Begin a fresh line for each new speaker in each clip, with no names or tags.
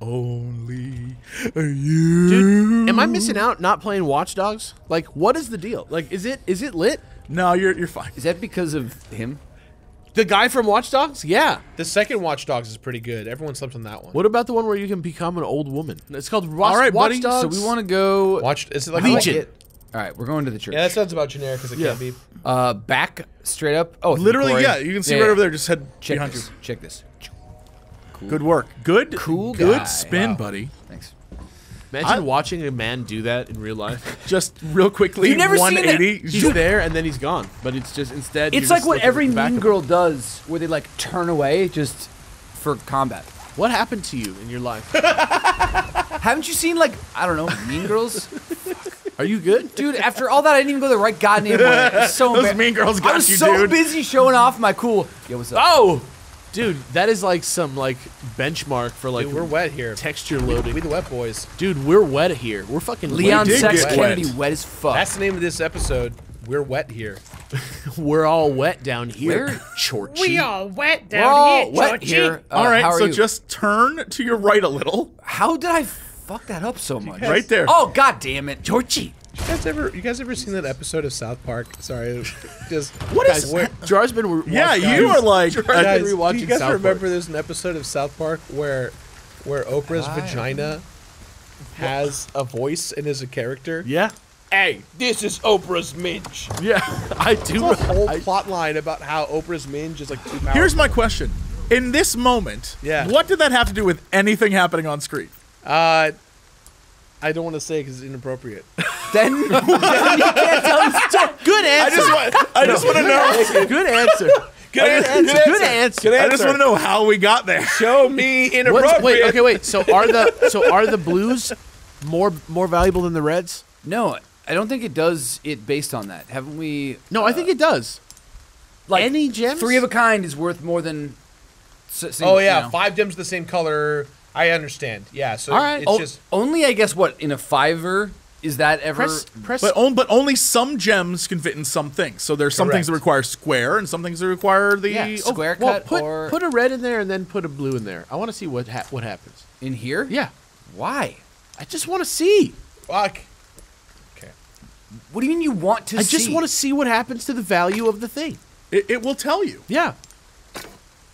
only you.
Dude, am I missing out not playing Watch Dogs? Like, what is the deal? Like, is it is it lit?
No, you're you're fine.
Is that because of him?
The guy from Watch Dogs? Yeah.
The second Watch Dogs is pretty good. Everyone slept on that one.
What about the one where you can become an old woman? It's called Watch,
All right,
Watch
buddy.
Dogs.
So we want to go.
Watch is it like
Legion.
Like
All right, we're going to the church.
yeah, that sounds about generic as it
Yeah.
can be.
uh, back straight up. Oh,
Literally, yeah. You can see
Yeah,
right
yeah.
over there. Just head
Check
behind
this.
you.
Check this.
Good work. Good.
Cool
Good
guy.
spin,
Wow.
buddy.
Thanks.
Imagine
I-
watching a man do that in real life.
Just real quickly.
You've never seen that-
180.
He's there and then he's gone. But it's just instead.
It's like what every
at the back
mean girl does, where they like turn away just for combat.
What happened to you in your life?
Haven't you seen like I don't know Mean Girls,
Are you good?
dude? After all that, I didn't even go the right goddamn way. So
Those Mean Girls
I was
you,
so
dude.
busy showing off my cool. Yo, what's up?
Oh, dude, that is like some like benchmark for like
Dude, we're wet here.
texture
We
loading.
the wet boys.
Dude, we're wet here. We're fucking
Leon
did
Sex
get
Kennedy,
wet.
wet. as fuck.
That's the name of this episode. We're wet here.
We're all wet down here.
Where-
Chorchy.
all wet
We're all wet here. Uh,
All right,
how are
so
you?
just turn to your right a little.
how did I fuck that up so much?
Right there.
Oh god damn it, Georgie.
You guys ever you guys ever seen that episode of South Park? Sorry, just
What is
Guys, Jar's been. Re-
Yeah,
watching-
you are like.
Jar's
guys,
rewatching
do you guys
South
remember
Park.
there's an episode of South Park where where Oprah's vagina has a voice and is a character?
Yeah,
Hey, this is Oprah's minge.
yeah, I do.
A whole
I-
plot line about how Oprah's minge is like too powerful.
Here's my question. In this moment,
Yeah.
what did that have to do with anything happening on screen?
uh I don't want to say because it's inappropriate.
Then, then you can't tell the story.
Good answer.
I just want, I just want to know.
Good answer.
Good answer.
Good answer.
I just want to know how we got there.
Show me
What's,
inappropriate.
wait, okay, wait. So are the so are the blues more more valuable than the reds?
No, I don't think it does it based on that. Haven't we?
No, I think uh, it does.
Like
Any gems?
Three of a kind is worth more than. s-
Oh yeah,
you know.
five gems of the same color. I understand. Yeah, so
All right.
it's
O-
just
only I guess what in a fiver is that ever?
Press press.
But, on, but only some gems can fit in some things. So there's some things that require square and some things that require the
yeah,
oh,
square
well,
cut
put,
or
put a red in there and then put a blue in there. I want to see what ha- what happens.
in here?
Yeah,
Why?
I just want to see.
fuck. Okay.
What do you mean you want to?
I just want to see what happens to the value of the thing.
It, it will tell you.
Yeah.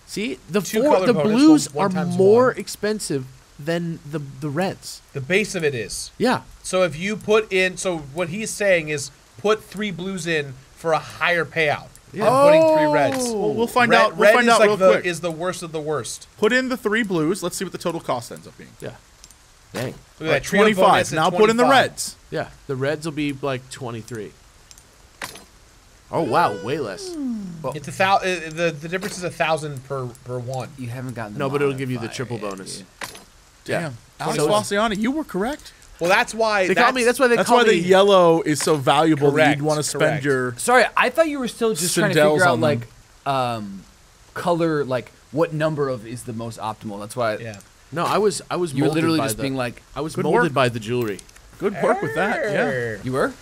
See, the
Two
four,
color
the
bonus,
blues
one- one
are more
one.
expensive than the the reds.
The base of it is.
Yeah.
So if you put in, so what he's saying is put three blues in for a higher payout. Yeah. putting three reds.
Well, we'll find
red,
out. We'll
red
find
is
out
like
real
the,
quick.
is the worst of the worst.
Put in the three blues. Let's see what the total cost ends up being.
Yeah. Dang.
Look at
All right,
that, trio
25. Now put in the reds.
Yeah. The reds will be like 23. Oh wow, way less.
It's a thou- uh, the the difference is a thousand per per one.
You haven't gotten. The
No, but it'll give you the triple bonus.
dude.
Yeah.
Damn. Alex
So-
Faciane, you were correct.
Well, that's why
They call me. That's why they
That's
call
why
me.
the yellow is so valuable that you'd want to spend
correct.
your.
Sorry, I thought you were still just trying to figure out like um, color, like what number of is the most optimal. That's why
Yeah.
no, I was. I was.
you were literally
by
just
the-
being like,
I was molded
work.
by the jewelry.
Good work with that. Yeah.
you were.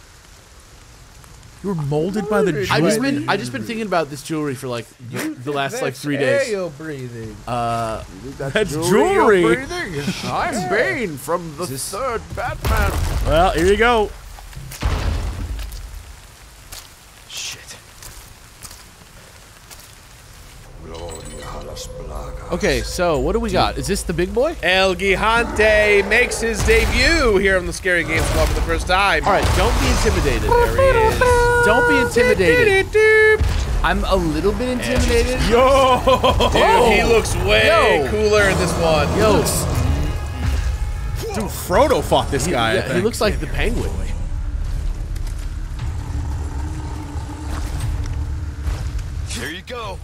You were molded by the.
I just
jewelry.
been. I just been thinking about this jewelry for like the, the last like three
Air
days.
you're breathing.
Uh,
That's jewelry.
I'm Bane from the third Batman.
Well, here you go.
Shit.
Okay, so what do we got? Is this the big boy?
El Gigante makes his debut here on the Scary Games Club for the first time.
All right, don't be intimidated.
There he is.
Don't be intimidated.
I'm a little bit intimidated.
Yo.
Dude, he looks way
Yo.
cooler in this one.
Yo,
Dude, Frodo fought this guy. I
yeah, he looks like the penguin.
Here you go.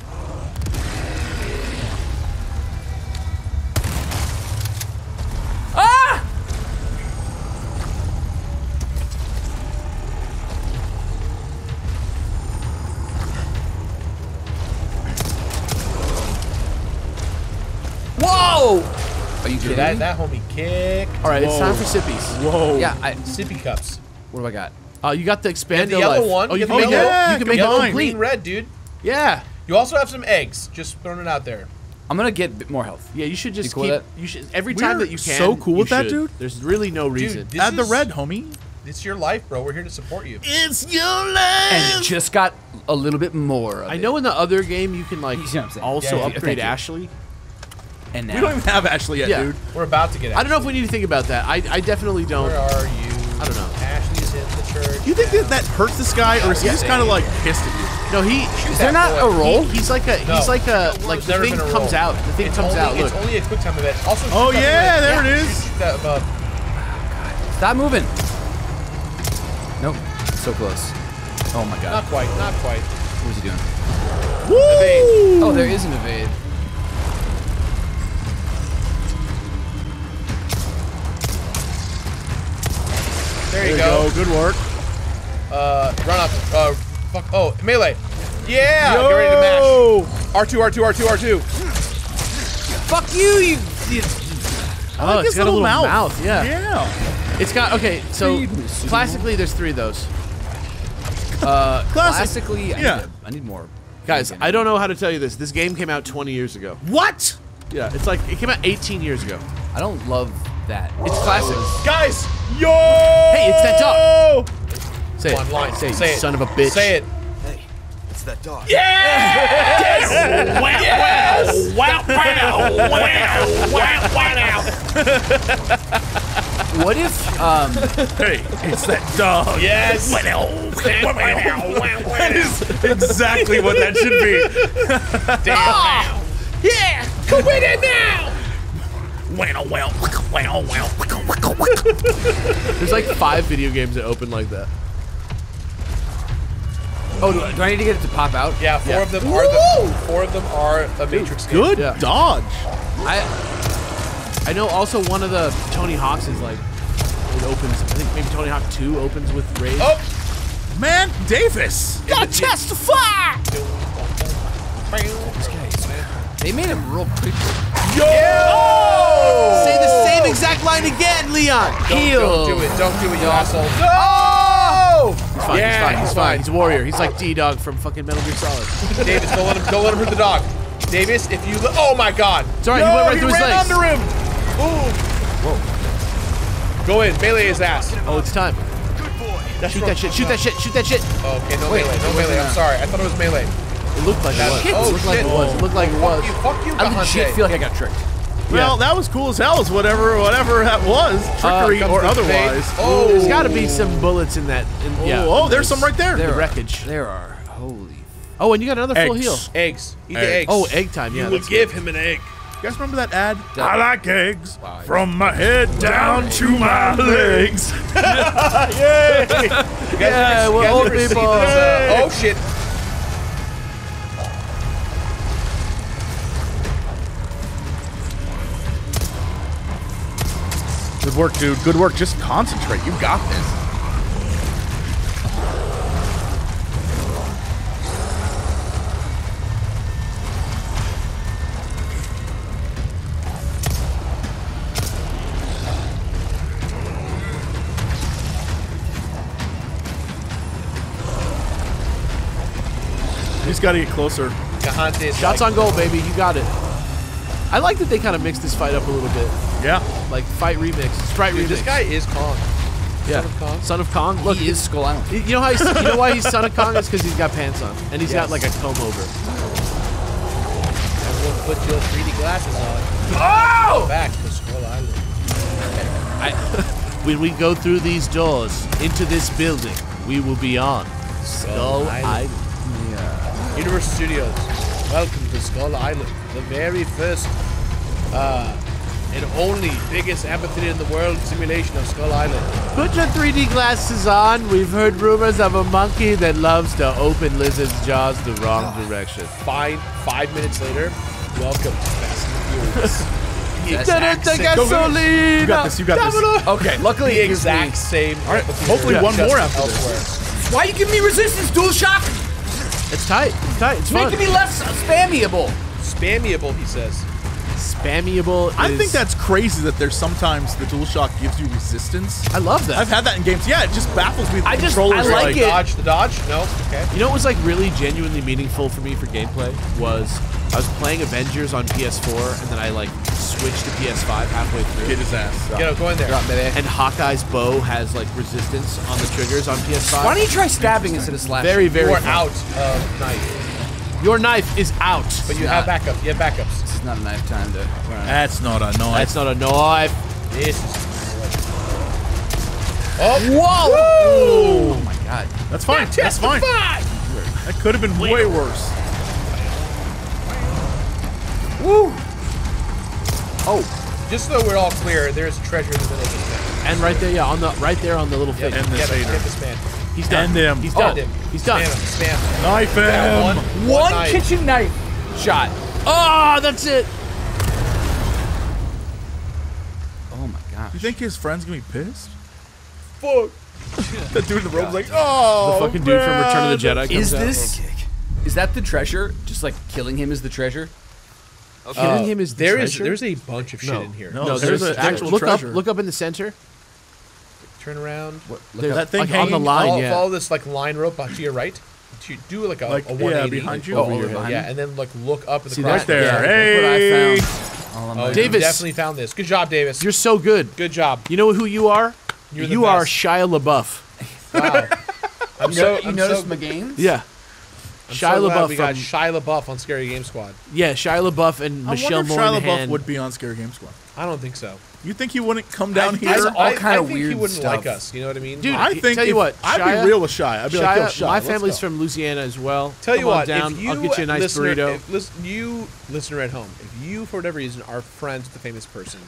Whoa! Are you kidding
That that homie kick.
All right, it's time for sippies.
Whoa.
Yeah. I,
Sippy cups.
what do I got?
Uh, you got the
You
expand
the yellow one.
Oh, you
you
can make
the
it.
yellow,
Yeah,
You can make it complete.
green, red, dude.
Yeah.
You also have some eggs. Just throwing it out there.
I'm gonna get more health.
Yeah, you should just
cool
keep. You should every
We're
time that you can.
so cool with that,
should.
dude.
There's really no reason.
Dude,
Add the red, homie.
It's your life, bro. We're here to support you.
It's your life.
And
life.
it just got a little bit more. Of
I
it.
know in the other game you can like
You see what I'm saying?
also
Yeah,
upgrade
you.
Ashley.
And now
We don't even have Ashley yet,
Yeah.
dude.
We're about to get.
I don't know if we need to think about that. I, I definitely don't.
Where are you?
I don't know.
Ashley's in the church.
You think that that hurts this guy, or is he just kind of like pissed at you?
No, he.
is there not a roll?
He, he's like a.
No.
He's like a. Like the thing comes out. The thing
It's
comes
only,
out. Look.
It's only a quick time event. Also,
Oh,
that
yeah,
away.
there it is.
shoot- that above.
Stop moving. Nope. So close. Oh my god.
Not quite. Not quite.
What was he doing?
Woo!
Oh, there is an evade.
There
There
you go.
go. Good work.
Uh, run up. Uh, fuck. Oh, melee. Yeah. Get ready to mash. R2, R2, R2, R2.
Fuck you, you. you
Oh,
like
it's got a
little
little
mouth.
mouth. Yeah.
Yeah.
It's got okay. So
Feed me, Sue.
classically, there's three of those.
uh,
Classic.
classically, I,
Yeah.
need, I need more.
Guys, I don't know how to tell you this. This game came out 20 years ago.
What?
Yeah, it's like it came out 18 years ago.
I don't love that.
It's classic.
Guys.
Yo!
Hey, it's that dog. Say
One
it.
line.
Say, it,
Say it.
son of a bitch.
Say it.
Hey, it's that dog.
What if, um,
Hey, it's that dog.
Yes.
that is exactly what that should be.
Damn.
Yeah! Come in it now!
There's like five video games that open like that.
oh, do, do I need to get it to pop out?
Yeah, four
Yeah.
of them are the four of them are a Matrix game.
Good
Yeah.
dodge.
I,
I know also one of the Tony Hawk's is like it opens. I think maybe Tony Hawk 2 opens with Rage.
Oh.
Man, Davis. Gotta testify!
They made him real creepy. Oh!
Say the same exact line again, Leon.
Don't,
Heal.
don't do it. Don't do it, you asshole.
Oh! He's fine.
Yeah,
he's fine. He's
he's
fine.
fine.
He's a warrior. He's like D Dog from fucking Metal Gear Solid.
Davis, don't let him. Don't let him hurt the dog. Davis, if you. Oh my God.
It's alright. he went right
he
through his
ran
legs.
under him.
Go in. Melee his ass.
Oh, it's time.
Good boy.
Shoot that shit. Shoot that shit. Shoot that shit.
Oh, okay, no
Wait,
melee. No melee. I'm sorry. I thought it was melee.
It looked like it was.
Shit.
It looked like it
Oh,
was. It looked like it
Fuck
was.
you. Fuck you,
I legit feel like I got tricked.
Well, that was cool as hell, is whatever, whatever that was. Trickery
comes
or otherwise.
fade. Oh.
There's got to be some bullets in that. In, yeah.
oh, there's some right there.
The
There are-
wreckage.
There are. Holy.
Oh, and you got another full
Eggs.
heal.
Eggs. Eat the
Eggs.
eggs.
Oh, egg time. Yeah.
you will give
good.
him an egg.
You guys remember that ad?
That-
I like eggs.
Wow, I-
From my head down to my legs. Yay!
Yeah, we're old people.
uh, oh shit.
Good work, dude. Good work. Just concentrate. You got this. He's got to get closer.
Shots
like,
on goal, baby. You got it. I like that they kind of mixed this fight up a little bit.
Yeah.
Like fight remix, sprite
Dude,
remix.
this guy is Kong.
yeah.
Son of Kong?
Son of Kong. Look,
he is Skull Island.
You know how he's, you know why he's son of Kong? It's because he's got pants on and he's got like a comb over.
I will put your 3D glasses on.
Oh!
Go back to Skull Island.
I, when we go through these doors into this building, we will be on Skull
Island.
Island.
Universal Studios. Welcome to Skull Island, the very first uh, and only biggest amphitheater in the world simulation of Skull Island.
Put your 3D glasses on. We've heard rumors of a monkey that loves to open lizard's jaws the wrong direction.
Fine. Five minutes later, welcome to Fast and Furious. the
That's
exact same,
You got this. You got this.
Okay, luckily
the
it gives me-
exact same.
All right, hopefully one more after this.
elsewhere.
Why you giving me resistance, dual shock?
It's tight. It's tight. It's fun.
Making me less spammyable.
Spammyable, he says.
Spammable.
I
is-
think that's crazy that there's sometimes the DualShock gives you resistance.
I love that.
I've had that in games. Yeah, it just baffles me. that
I
the
just-
controllers
I
are
like it.
Dodge the dodge? No? Okay.
You know what was like really genuinely meaningful for me for gameplay was I was playing Avengers on PS4 and then I like switched to PS5 halfway through.
Get his ass.
Get up, go in there.
Drop, baby.
and Hawkeye's bow has like resistance on the triggers on PS5.
Why don't you try stabbing instead of slashing?
Very, very
You are out of knife.
Your knife is out.
But you
It's
have
not.
backup. You have backups.
This is not a knife time to.
That's not a knife.
That's not a knife.
This is. Oh!
oh whoa! Oh my god.
That's fine. That's fine. That could have been way worse.
Woo! Oh,
Just so we're all clear, there's a treasure in the middle of this thing.
And right there, yeah, on the right there on the little
Yep.
thing.
And this
get, him,
hater.
get this man.
He's done.
End him.
He's
Oh,
done.
him.
He's done.
Spam him. Spam him.
Knife
Yeah,
him.
one,
one
knife.
kitchen knife shot.
Oh, that's it.
Oh my gosh.
You think his friend's gonna be pissed?
Fuck.
That dude in the robe's like, oh,
The fucking dude from Return of the. Jedi comes
Is
out.
this? Is that the treasure? Just like killing him is the treasure? Okay.
killing uh, him is the
There is
treasure?
there's a bunch of shit
No.
in here.
No,
no,
there's,
there's,
an actual
look
treasure.
up look up in the center.
Turn around.
There's
that thing
like, on the line,
follow,
yeah.
follow this like line rope out to your right. To do like a,
Like,
a
yeah,
180
behind you.
Oh,
Over
over
your
behind
Yeah, and then like look up at the
See,
cross.
Right there.
Yeah,
hey.
Look what I found. All
Oh,
Davis.
definitely found this. Good job, Davis.
You're so good.
Good job.
You know who you are?
You're the
you are
best.
Shia LaBeouf.
Wow. I'm
You,
so
you
I'm
noticed
so,
my games?
Yeah.
I'm
Shia
so glad
LaBeouf
we got
from
Shia LaBeouf on Scary Game Squad.
yeah Shia LaBeouf and
I
Michelle
wonder if Shia LaBeouf would be on Scary Game Squad.
I don't think so.
You think he wouldn't come down
I,
here?
I,
all
I,
kind of
I think he
weird
wouldn't
stuff.
like us. You know what I mean?
Dude,
I
I
think
tell you
if-
what,
I'd be real with Shy. I'd be like, yo,
Shia, my family's
go.
from Louisiana as well.
Tell you
Come on
what,
down.
if you
I'll get you a nice
listener,
burrito.
If, listen, you listener at home, if you for whatever reason are friends with a famous person,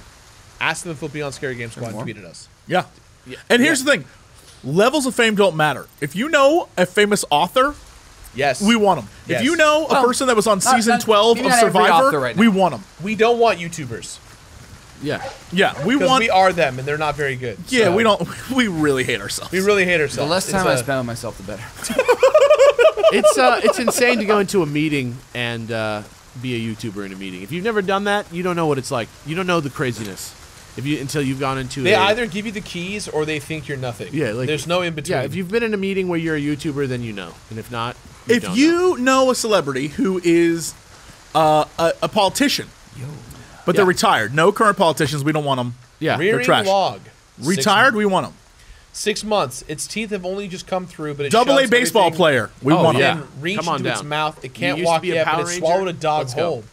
ask them if they'll be on Scary Game Squad and
more?
tweet at us.
Yeah. And here's the thing: levels of fame don't matter. If you know a famous author,
Yes,
we want them.
Yes.
If you know a
Well,
person that was on season
not-
12 of
not every author
Survivor,
right
we want them.
We don't want YouTubers
yeah.
Yeah, we want.
we are them and they're not very good.
yeah,
So
we don't. We really hate ourselves.
We really hate ourselves.
The
ourselves.
less
It's
time I
a-
spend with myself, the better.
It's uh, it's insane to go into a meeting and uh, be a YouTuber in a meeting. If you've never done that, you don't know what it's like. You don't know the craziness if you until you've gone into
They
a,
either give you the keys or they think you're nothing.
Yeah, like-
there's no in between.
yeah. If you've been in a meeting where you're a YouTuber, then you know, and if not, you
if
don't
you know. a celebrity who is uh, a, a politician, but they're retired, no current politicians, we don't want them.
know. yeah,
They're
rearing
trash.
log,
Retired, we want them.
Six, six months. Its teeth have only just come through, but it
Double A baseball
everything
player, we
Oh,
want
yeah.
them.
and reach
Come on
its mouth. It can't walk
be a
yet,
Power
but it
Ranger?
swallowed a dog
Let's
whole.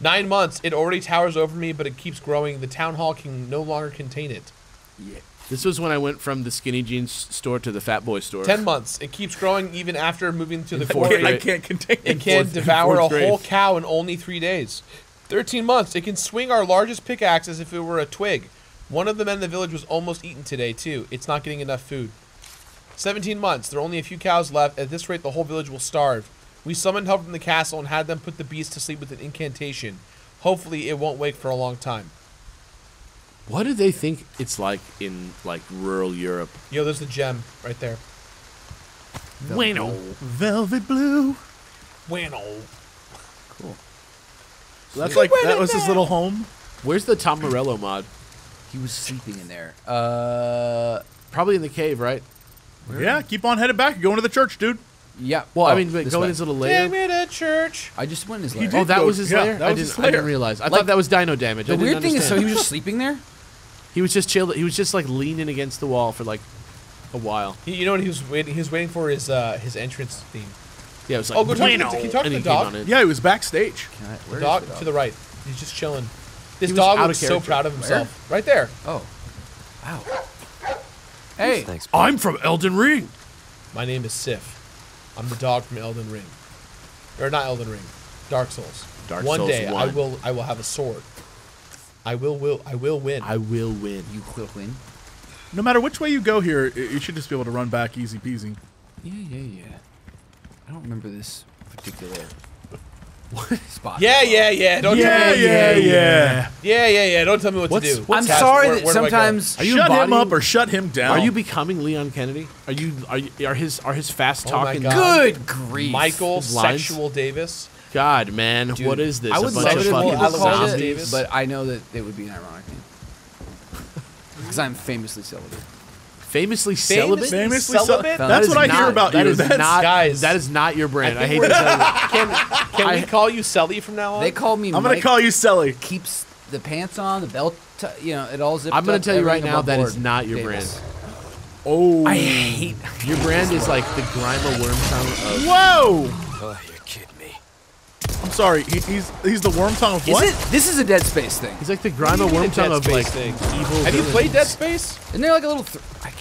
Nine months. It already towers over me, but it keeps growing. The town hall can no longer contain it. Yeah.
this was when I went from the skinny jeans store to the fat boy store.
Ten months. It keeps growing even after moving to the
fourth
quarry.
I can't contain
It
it.
can devour a
grade.
whole cow in only three days. Thirteen months. It can swing our largest pickaxe as if it were a twig. One of the men in the village was almost eaten today too. It's not getting enough food. Seventeen months. There are only a few cows left. At this rate, the whole village will starve. We summoned help from the castle and had them put the beast to sleep with an incantation. Hopefully, it won't wake for a long time.
What do they think it's like in like rural Europe?
Yo, there's the gem right there.
Bueno.
Velvet blue.
Bueno.
So that's like that was his little home.
Where's the Tom Morello mod?
He was sleeping in there. Uh,
Probably in the cave, right?
Yeah, keep on headed back. You're going to the church, dude.
yeah.
Well, I
Oh,
mean, but
this
go
way.
in his little
Take me to church.
I just went in his
He
lair.
did
Oh, that
go-
was his
yeah,
lair.
that
I
was
didn't.
his
I didn't realize. I
Like-
thought that was Dino damage.
The
I didn't
weird thing is, so he was just sleeping there.
he was just chilled. He was just like leaning against the wall for like a while.
He, you know what he was waiting? He was waiting for his uh, his entrance theme.
Yeah, it was like.
Oh, go talk to the- can you talk to the dog?
Yeah, he was backstage.
Can I, where is
dog,
the dog?
to the right. He's just chilling. This
was
dog
out of
looks so proud of himself. Right there.
Oh, wow. Hey,
Thanks.
I'm from Elden Ring.
My name is Sif. I'm the dog from Elden Ring. Or not Elden Ring. Dark Souls.
Dark
one
Souls
day I will I will have a sword. I will will I will win.
I will win.
you will win.
No matter which way you go here, you should just be able to run back easy peasy.
Yeah, yeah, yeah. I don't remember this particular spot.
yeah, yeah, yeah. Don't
Yeah,
tell me
yeah, yeah.
yeah, yeah, yeah. Don't tell me what
What's-
to do.
what's-
I'm
Task-
sorry
where-
that
where do
sometimes
Are you
shut him up or shut him down.
Are you becoming Leon Kennedy? Are you? Are you? Are his? Are his fast
Oh
talking?
God.
Good grief.
Michael
His lines?
Sexual Davis.
God, man,
Dude,
what is this?
I
A
would
bunch
love
of
it if
fucking
people called it, but I know that it would be an ironic name. Because I'm famously celibate.
Famously celibate.
Famously
celibate?
cel-
That
That's
is
what I
not-
hear about
that
you.
is
That's
not,
Guys,
that is not your brand. I,
think
hate to tell you.
Can can
I-
we call you Selly from now on?
They call me
I'm gonna call you Selly.
keeps the pants on, the belt, t- you know, it all zipped
I'm gonna
up,
tell you right now that is not your
Davis.
brand.
Oh.
I hate.
Your brand is like the Grima Wormtongue of.
Whoa!
Oh, you're kidding me.
I'm sorry. He, he's he's the worm tongue of
Is
what?
it? This is a Dead Space thing.
He's like the
What do
Grima
you mean a
Wormtongue
Dead
of
Space
like
thing?
evil.
Have you played Dead Space?
Isn't there like a little? Th- I can't.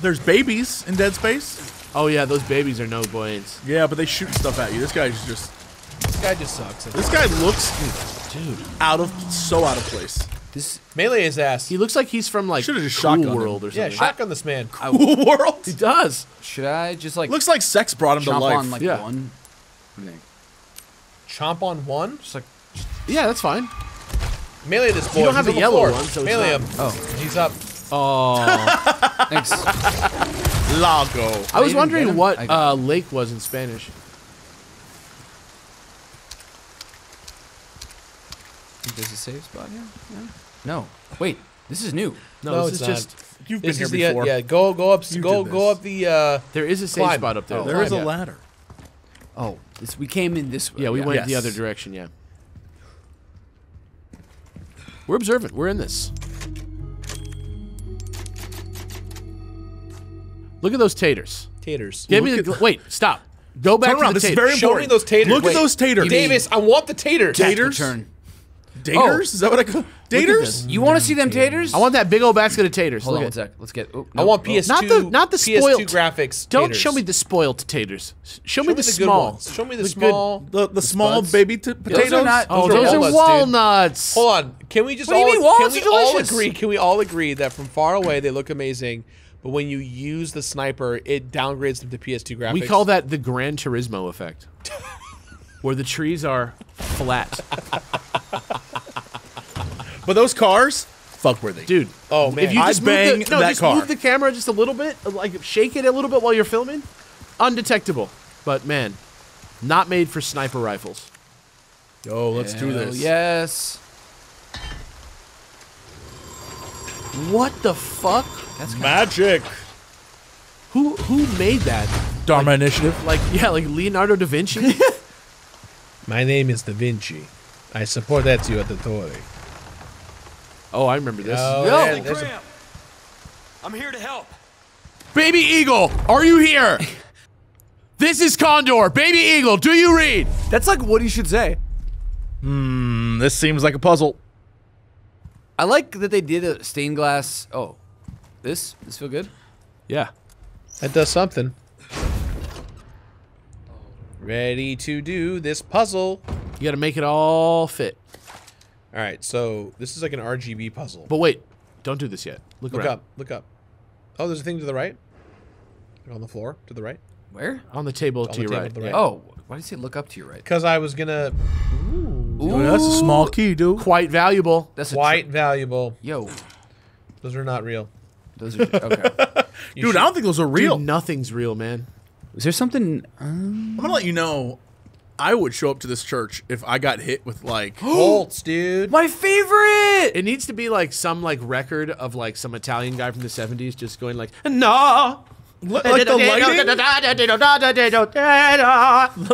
There's babies in Dead Space.
Oh yeah, those babies are no buoyants.
Yeah, but they shoot stuff at you. This guy's just.
This guy just sucks.
This guy looks
Dude,
out of so out of place.
This.
Melee his ass.
he looks like he's from like
Should've just
Cool
shotgunned him.
World or
yeah,
something.
shotgun this man.
Cool world.
he does.
Should I just like
Looks like sex brought him to
chomp
life.
on like
Yeah.
one? What do you think?
Chomp on one.
Just like.
Yeah, that's fine.
Melee this boy.
don't have
He's
a
on the
yellow
floor.
one, so it's
Melee
not-
him.
Oh,
He's up.
Oh,
thanks.
Lago.
I was
They
wondering what uh, lake was in Spanish.
There's a save spot here. Yeah. No. Wait. This is new.
No,
No,
this
it's
is
not.
just
You've been
This
here
is the uh,
before.
yeah. Go go up.
You
Go go up the. uh
there is a safe
Climb.
spot up there.
Oh,
there is a
yeah.
ladder.
Oh, this, we came in this way.
Yeah, we went the other direction. Yeah, we're observant. We're in this. Look at those taters.
Taters.
Give me the
at-
wait. Stop. Go back
Turn
to
around,
the
this is very
Show me those taters.
Look
Wait,
at those taters.
Davis, I want the taters.
Taters?
Turn. Oh.
Daters? Is that what I call Daters?
You want to see them taters?
I want that big old basket of taters.
Hold
Look
on one sec. Let's get. Oh,
I want
oh.
PS2.
Not the- not the
PS2
spoiled.
graphics.
Don't
taters.
show me the spoiled taters. Show, me
me
the,
the good
small.
ones. Show me the
good-
small-
The the small
spuds?
baby t-
are
potatoes.
not-
Oh,
Those are
those are
walnuts,
walnuts.
Hold on. Can we just
What do you
all
mean? Walnuts
can
are
we all agree? Can we all agree that from far away they look amazing, but when you use the sniper, it downgrades them to PS2 graphics?
We call that the Gran Turismo effect, where the trees are flat.
But those cars, fuck were they?
Dude,
Oh, man.
if you
I'd
just
bang
move the, no,
that
just
car.
move the camera just a little bit, like shake it a little bit while you're filming, undetectable. But man, not made for sniper rifles.
Yo, let's do
Hell
this.
Yes.
What the fuck?
That's kind
Magic.
Who who made that?
Dharma Initiative.
Like yeah, like Leonardo da Vinci.
My name is Da Vinci. I support Ezio Auditore.
oh, I remember this.
Oh,
Yo.
there- there's a-
Graham, I'm here to help.
Baby Eagle, are you here? this is Condor. Baby Eagle, do you read?
That's like what he should say.
Hmm, this seems like a puzzle.
I like that they did a stained glass. Oh, this this feel good.
Yeah.
that does something. Oh. Ready to do this puzzle.
You got to make it all fit.
All right, so this is like an RGB puzzle.
But wait, don't do this yet. Look,
Look
around.
up, look up. Oh, there's a thing to the right. On the floor to the right.
Where?
on the table
On
to
the
your
table
right.
to the right.
Oh, why did you say look up to your right?
Because I was gonna
Oh, that's a small key, dude.
Quite valuable.
That's
quite
tri-
valuable.
Yo,
Those are not real.
those are okay.
Dude,
should-
I don't think those are real.
Dude, nothing's real, man.
Is there something?
Um, I'm gonna let you know. I would show up to this church if I got hit with like
Bolts, dude.
My favorite.
It needs to be like some like record of like some Italian guy from the 70s just going like, no.
Like the lighting.
It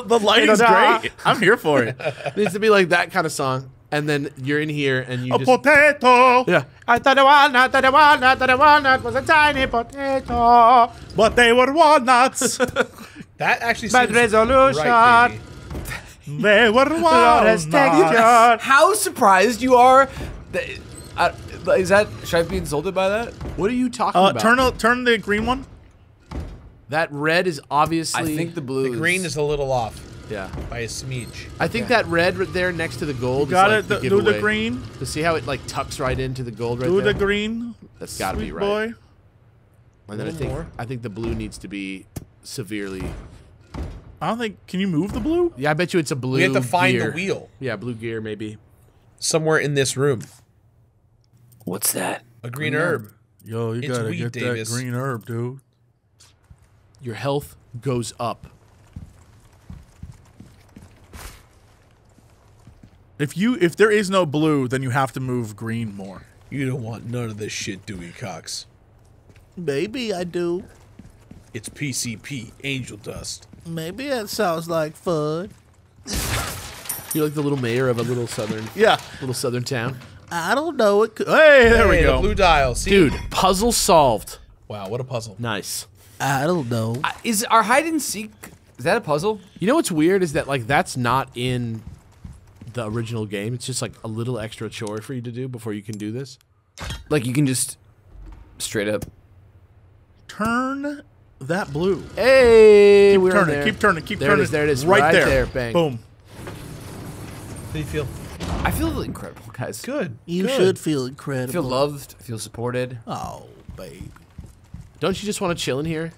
The lighting's great. I'm here for it.
needs to be like that kind of song. And then you're in here and you
a
just.
potato,
Yeah. I thought the walnut, thought the walnut, thought the walnut was a tiny potato.
but they were walnuts.
That actually
Bad
seems
resolution.
right, baby.
they were walnuts.
How surprised you are? That, uh, is that should I be insulted by that?
What are you talking
Uh,
about?
turn a, turn the green one.
That red is obviously.
I think the blue.
The green is a little off
Yeah.
by a smidge.
I think
Okay.
that red right there next to the gold You
Got
is
it.
like
The-
the
do the green.
To see how it like tucks right into the gold right
Do
there.
the green.
That's gotta be right.
boy.
And then I think
more.
I think the blue needs to be severely.
I don't think. Can you move the blue?
Yeah, I bet you it's a blue.
We have to find
gear.
the wheel
Yeah, blue gear maybe.
somewhere in this room.
What's that?
A green herb.
Yo, you
It's
gotta
weed,
get
Davis.
that green herb, dude.
Your health goes up.
If you if there is no blue, then you have to move green more.
You don't want none of this shit, do you, Cox?
Maybe I do.
It's PCP, Angel Dust.
Maybe that sounds like fun.
You're like the little mayor of a little southern
Yeah.
little southern town.
I don't know. It could, hey, there we go.
The blue dial. See?
Dude, puzzle solved.
Wow, what a puzzle.
Nice.
I don't know.
Uh, Is our hide and seek? Is that a puzzle?
You know what's weird is that like that's not in the original game. It's just like a little extra chore for you to do before you can do this.
Like you can just straight up.
Turn that blue.
Hey, we're
turn
there.
it. Keep turning. Keep
there
turning.
It is, there it is.
Right,
Right
there.
there, bang.
Boom.
How do you feel?
I feel incredible, guys.
Good.
You
good.
should feel
I
incredible.
feel loved. I feel supported.
Oh, baby.
Don't you just want to chill in here?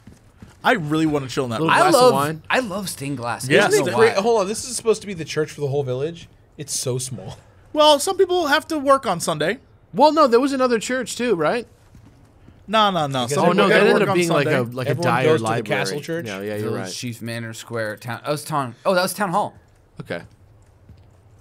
I really want to chill in that.
Little.
I
glass of
love.
wine?
I love stained glass.
Yeah,
I don't
Isn't
know
it
why.
great? Hold on, this is supposed to be the church for the whole village. It's so small.
Well, some people have to work on Sunday.
Well, no, there was another church too, right?
No, no, no.
guys
Oh no, that ended up
on
being like a
Sunday.
like a
Everyone
dire
goes to the
library.
castle church?
Yeah, yeah, you're
Village,
right.
Chief Manor Square. Town. Oh, was town. Oh, that was town hall.
Okay,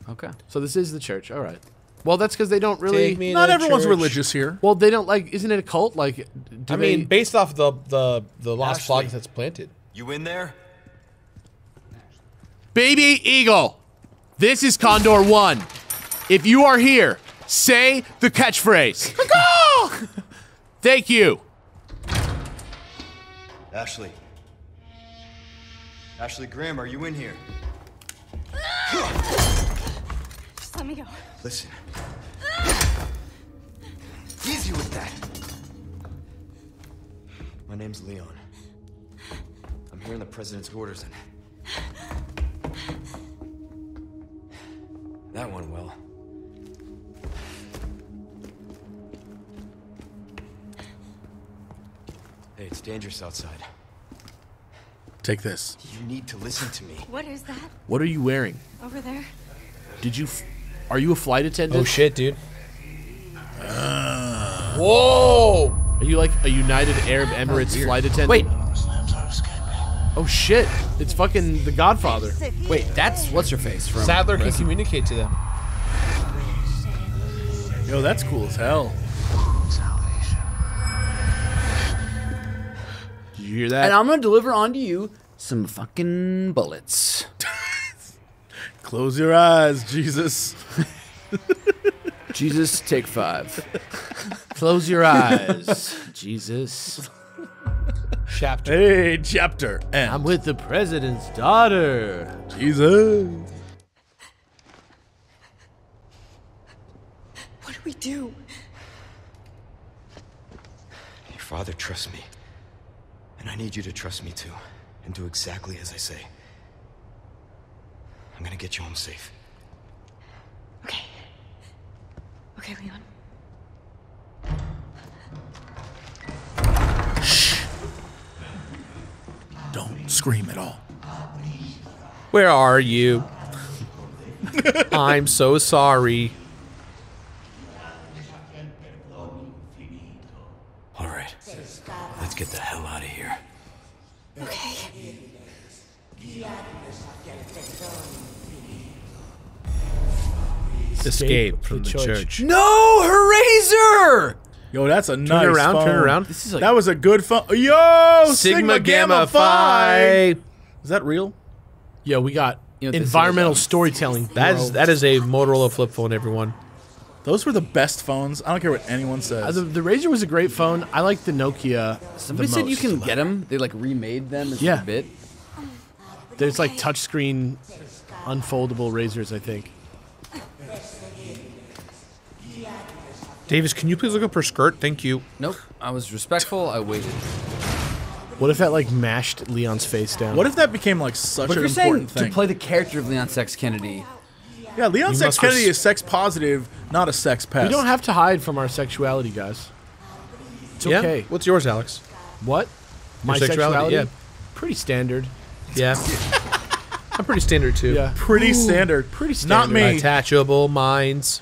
Okay.
so this is the church. All right. Well, that's because they don't really.
Take me
Not everyone's
church.
religious here.
Well, they don't like. Isn't it a cult? Like, do
I
they-
mean, based off the the the lost
Ashley.
flags that's planted.
You in there?
baby eagle. This is Condor One. If you are here, say the catchphrase. Thank you.
Ashley. Ashley Graham, are you in here?
Just let me go.
Listen. Easy with that. My name's Leon. I'm here in the president's orders and that went well. Hey, it's dangerous outside.
Take this.
You need to listen to me.
What is that
What are you wearing?
over there?
Did you? F- are you a flight attendant?
Oh shit, dude. Ah. Whoa!
Are you like a United Arab oh, Emirates flight attendant?
Wait.
Oh shit! It's fucking The Godfather.
Wait. That's what's her face from.
Sadler can
Resident-
communicate to them.
Yo, that's cool as hell.
Did you hear that?
And I'm gonna deliver onto you some fucking bullets.
Close your eyes, Jesus.
Jesus, take five.
Close your eyes, Jesus.
Chapter.
Hey, chapter. And
I'm with the president's daughter.
Jesus.
What do we do?
Your father trusts me. And I need you to trust me too. And do exactly as I say. I'm gonna get you home safe.
Okay. Okay, Leon. Shh.
Don't scream at all.
Where are you? I'm so sorry.
All right. Let's get the hell out of here.
Okay.
Escape from the
church.
church.
No, her razor.
Yo, that's a nice
around, turn around.
This is like
That was a good phone. Yo,
Sigma, Gamma Phi.
Is that real?
Yo, we got
You know
environmental
is?
storytelling.
That is that is a Motorola flip phone, everyone.
Those were the best phones. I don't care what anyone
Uh,
says.
the, the RAZR was a great phone. I like the Nokia.
Somebody
the
said you can get them. They like remade them as
Yeah.
a bit.
There's like touchscreen, unfoldable razors. I think.
Davis, can you please look up her skirt? Thank you.
Nope. I was respectful. I waited.
What if that like mashed Leon's face down?
what if that became like such
But
an
you're saying
important
to play the character of Leon Sex Kennedy,
yeah, Leon
You
Sex Kennedy
res-
is sex positive, not a sex pest.
we don't have to hide from our sexuality, guys. It's
Yeah?
okay.
What's yours, Alex?
What? My
sexuality,
sexuality?
yeah.
Pretty standard.
Yeah. I'm pretty standard too.
Yeah.
pretty standard.
pretty standard.
Not
standard.
me.
Attachable minds.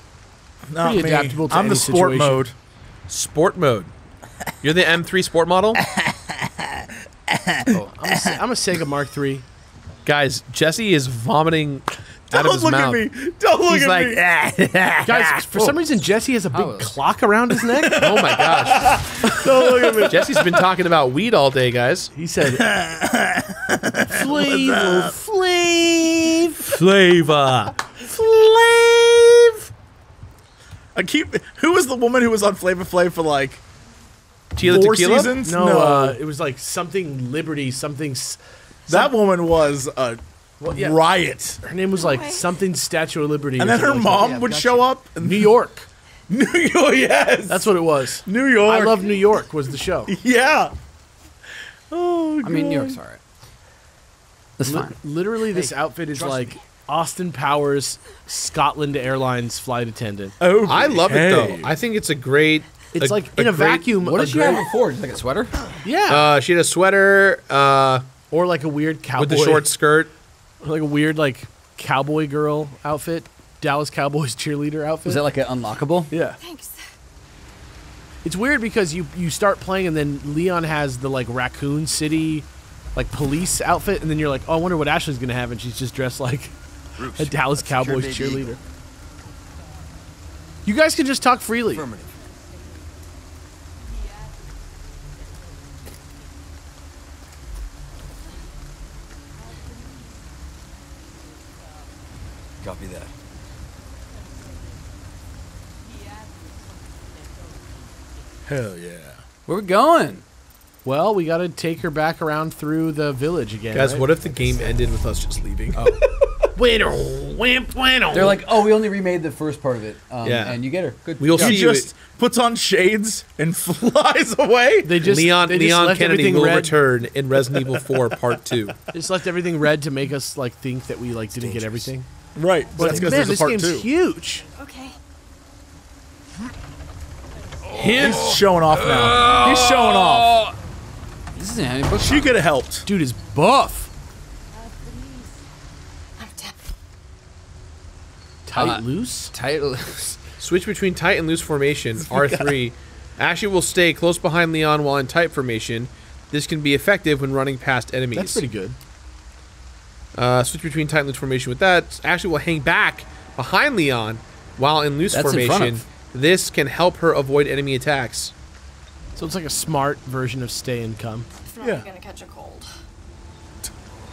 Not
pretty
me.
adaptable to
I'm the sport
situation.
mode.
Sport mode. You're the M3 sport model?
Oh, I'm a, Se- I'm a Sega Mark III.
Guys, Jesse is vomiting out of
Don't look
mouth.
at me. Don't look
He's
at
like,
me.
ah.
Guys, for some reason Jesse has a big
Oh.
clock around his neck.
Oh my gosh.
Don't look at me.
Jesse's been talking about weed all day, guys.
He said, "Flavor, flavor,
Flavor.
flavor. I keep. Who was the woman who was on Flavor Flav for like
Tila
four
Tequila?
seasons?
No, Uh, it was like something Liberty, something. s-
that woman was a
yeah.
riot.
Her name was like
Why?
something Statue of Liberty.
And then her
like
mom
Yeah,
would
gotcha.
show up.
that. New York.
New York, yes.
That's what it was.
New York.
I love New York was the show.
Yeah. Oh,
I mean, New
God.
York's alright. That's
Li-
fine.
literally, this outfit is like Austin Powers, Scotland Airlines flight attendant.
Okay.
I love it though. I think it's a great.
It's
a-
like in a,
great-
vacuum.
What
a
did she have
great-
before? Just like a sweater?
Yeah,
Uh, she had a sweater uh,
or like a weird cowboy
with the short skirt.
Like a weird like cowboy girl outfit, Dallas Cowboys cheerleader outfit.
Is that like an unlockable?
yeah,
Thanks.
it's weird because you you start playing and then Leon has the like Raccoon City like police outfit, and then you're like, oh, I wonder what Ashley's gonna have, and she's just dressed like a Dallas Cowboys cheerleader. You guys can just talk freely.
Hell yeah.
Where we going?
Well, we got to take her back around through the village again.
Guys,
right?
what if the game ended with us just leaving? Oh.
Winner, wimp, winner.
They're like, oh, we only remade the first part of it. Um,
Yeah.
And you get her. Good.
We'll
job.
see
He
you.
just puts on shades and flies away.
they just
Leon
they
Leon
left
Kennedy will
red.
return in Resident Evil 4 Part 2.
They just left everything red to make us like think that we like didn't get everything.
Right. But that's
man,
because there's a
this game's
two.
huge.
Okay.
He's showing off now. He's showing off.
This isn't any book.
She could have helped.
Dude is buff.
I'm dead.
Tight
Uh,
loose.
title.
Switch between tight and loose formation, R3. Ashley will stay close behind Leon while in tight formation. This can be effective when running past enemies.
That's pretty good.
Uh, switch between tight and loose formation with that. Ashley will hang back behind Leon while in loose
That's in front
formation.
of.
This can help her avoid enemy attacks.
So it's like a smart version of stay and come.
I'm
Yeah.
not gonna catch a cold.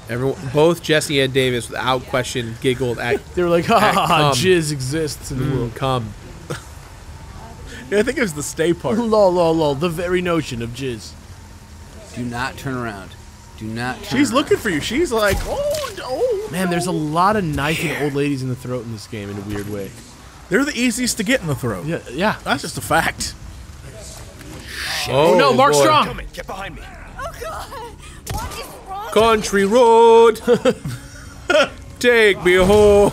Everyone, both Jesse and Davis, without question, giggled at
They were like, ha ha ha, jizz exists in the
"Mm,
world.
come.
Yeah, I think it was the stay part.
lol lol lol. The very notion of jizz.
Do not turn around. Do not turn
She's
around.
looking for you. She's like, oh, oh
Man, there's a lot of knifing old ladies in the throat in this game in a weird way.
They're the easiest to get in the throat.
Yeah, yeah.
That's just a fact.
Oh,
no, Mark
boy.
Strong.
Get behind me.
Oh god! What is wrong?
Country road. Take me home.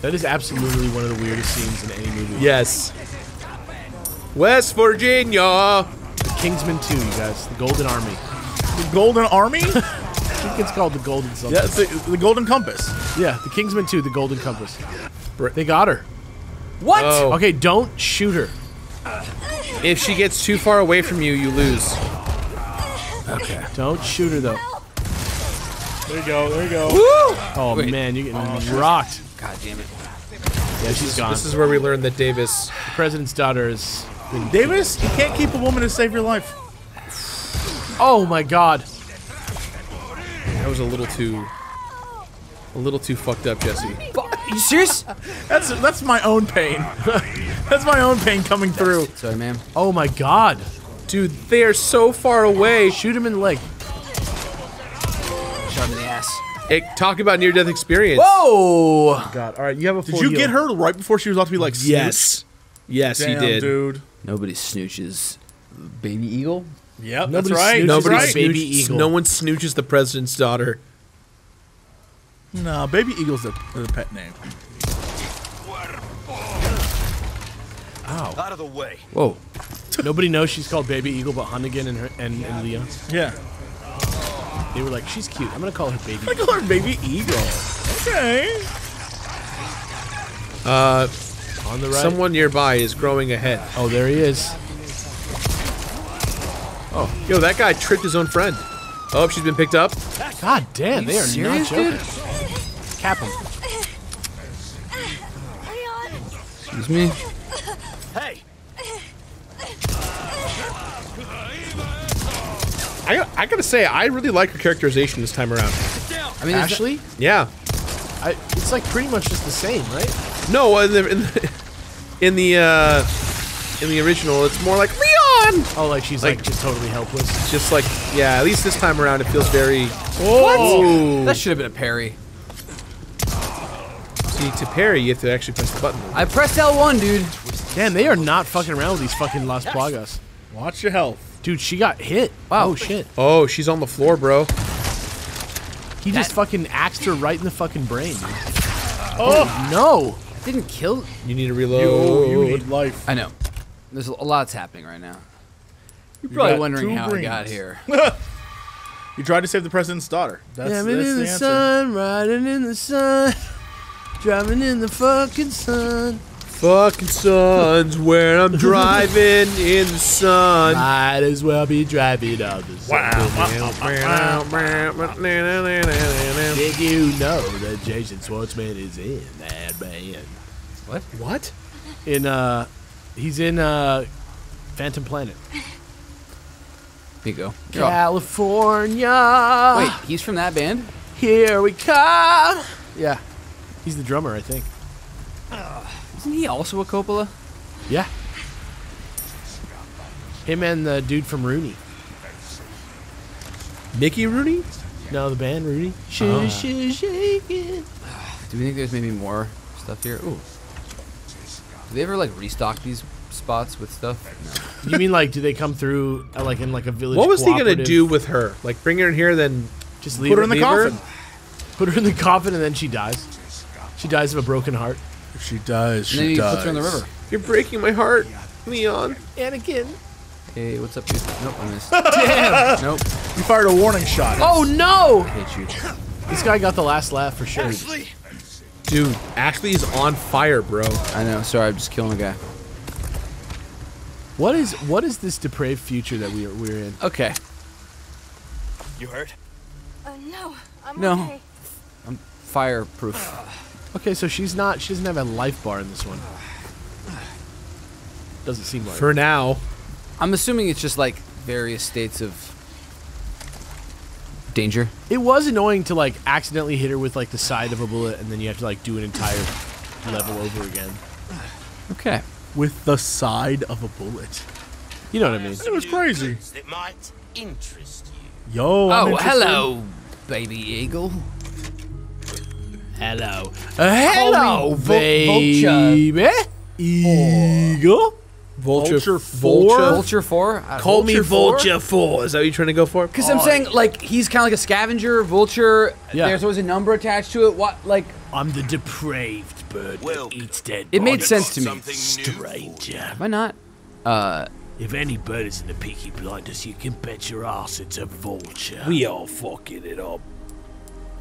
That is absolutely one of the weirdest scenes in any movie.
Yes. West Virginia.
The Kingsman 2, you guys. The Golden Army.
The Golden Army?
I think it's called the Golden something.
yeah, the, the Golden Compass.
Yeah, the Kingsman 2, the Golden Compass. They got her.
What?
Oh.
Okay, don't shoot her.
If she gets too far away from you, you lose.
Okay. Don't shoot her though.
There you go. There you go.
Oh
Wait.
man, you're getting oh, rocked.
God damn it.
Yeah, she's gone.
This is where we learned that Davis.
the president's daughter is.
Davis, you can't keep a woman to save your life.
Oh my god.
That was a little too. A little too fucked up, Jesse.
Are you serious?
That's that's my own pain. that's my own pain coming through.
Sorry, ma'am.
Oh my god.
Dude, they are so far away.
Shoot him in the leg.
Shot in the ass.
It, talk about near-death experience.
Whoa!
God. All right, you have a
Did you
heal.
get her right before she was about to be like
Yes. Yes,
Damn,
he did.
dude.
Nobody snooches baby eagle.
Yep,
Nobody
that's right.
snooches
Nobody
Right.
right.
Baby eagle.
No one snooches the president's daughter.
No, baby eagle's the, the pet name.
Out of the way.
Whoa.
Nobody knows she's called Baby Eagle, but Hunnigan and her and, and Leon.
Yeah.
They were like, she's cute. I'm gonna call her Baby.
I call her baby eagle. Okay.
Uh,
On the right.
someone nearby is growing a head.
Oh, there he is.
Oh, yo, that guy tricked his own friend. Oh, she's been picked up.
God damn, they are not
serious,
joking.
dude?
cap him.
Leon!
Excuse me.
Hey. I, I gotta say, I really like her characterization this time around.
I mean, is that-
Ashley,
Yeah.
I, it's like pretty much just the same, right?
No, in the in the, in the, uh, in the original, it's more like Leon.
Oh, like she's like,
Like-
just totally helpless.
Just like yeah, at least this time around, it feels very.
Oh,
that should have been a parry.
See, to parry, you have to actually press the button.
I pressed L1, dude.
damn! They are not fucking around with these fucking Las Plagas.
Watch your health.
Dude, she got hit. Wow. Oh shit.
Oh, she's on the floor, bro.
He just fucking axed her right in the fucking brain. Dude. Oh no!
Didn't kill.
You need to
Oh,
reload.
You, you need life.
I know. There's a lot's happening right now. You're probably
got
wondering
two
how I got here.
You tried to save the president's daughter. That's,
Driving
that's
in
the
the, sun, riding in the sun, driving in the fucking sun.
Fucking sun's where I'm driving in the sun.
Might as well be driving on the sun. Did you know that Jason Schwartzman is in that band?
What?
What?
In uh, he's in uh, Phantom Planet.
Here you go. You're off.
California.
Wait, he's from that band?
here we come. Yeah, he's the drummer, I think.
Isn't he also a Coppola?
Yeah. Him and the dude from Rooney.
Mickey Rooney?
No, the band Rooney.
Oh.
Sh- sh-
Do we think there's maybe more stuff here? Ooh. Do they ever like restock these spots with stuff? No.
You mean like, do they come through uh, like in like a village?
What was he gonna do with her? Like bring her in here, then
Just leave
Put her in the
leave her?
coffin.
Put her in the coffin and then she dies. She dies of a broken heart.
If She does.
And then
She
he
does.
puts her in the river.
you're breaking my heart, Leon.
Anakin.
Hey, what's up, dude? Nope, I missed. Damn. Nope.
You fired a warning shot.
Oh no!
I Hate you.
This guy got the last laugh for sure. Ashley.
Dude, Ashley is on fire, bro.
I know. Sorry, I'm just killing a guy.
What is what is this depraved future that we are we're in?
Okay.
You hurt?
Uh, no, I'm
No.
okay.
Fireproof.
Okay, so she's not. She doesn't have a life bar in this one. Doesn't seem like.
For now.
I'm assuming it's just like various states of danger.
It was annoying to like accidentally hit her with like the side of a bullet, and then you have to like do an entire level over again.
Okay.
With the side of a bullet.
You know what I mean?
It was crazy.
That might interest you.
Yo. I'm
Oh, hello, baby eagle.
Hello. Uh, hello,
Vul-
baby. Eagle.
Vulture,
Vulture
four.
Vulture four. Uh,
Call me? Vulture four. Is that what you're trying to go for?
Because I'm saying like he's kind of like a scavenger, vulture.
Yeah.
There's always a number attached to it. What like?
I'm the depraved bird
Well,
that eats dead
It made sense to me.
Something new.
Stranger.
Why not? Uh,
If any bird is in the Peaky Blinders, you can bet your ass it's a vulture.
We are fucking it up.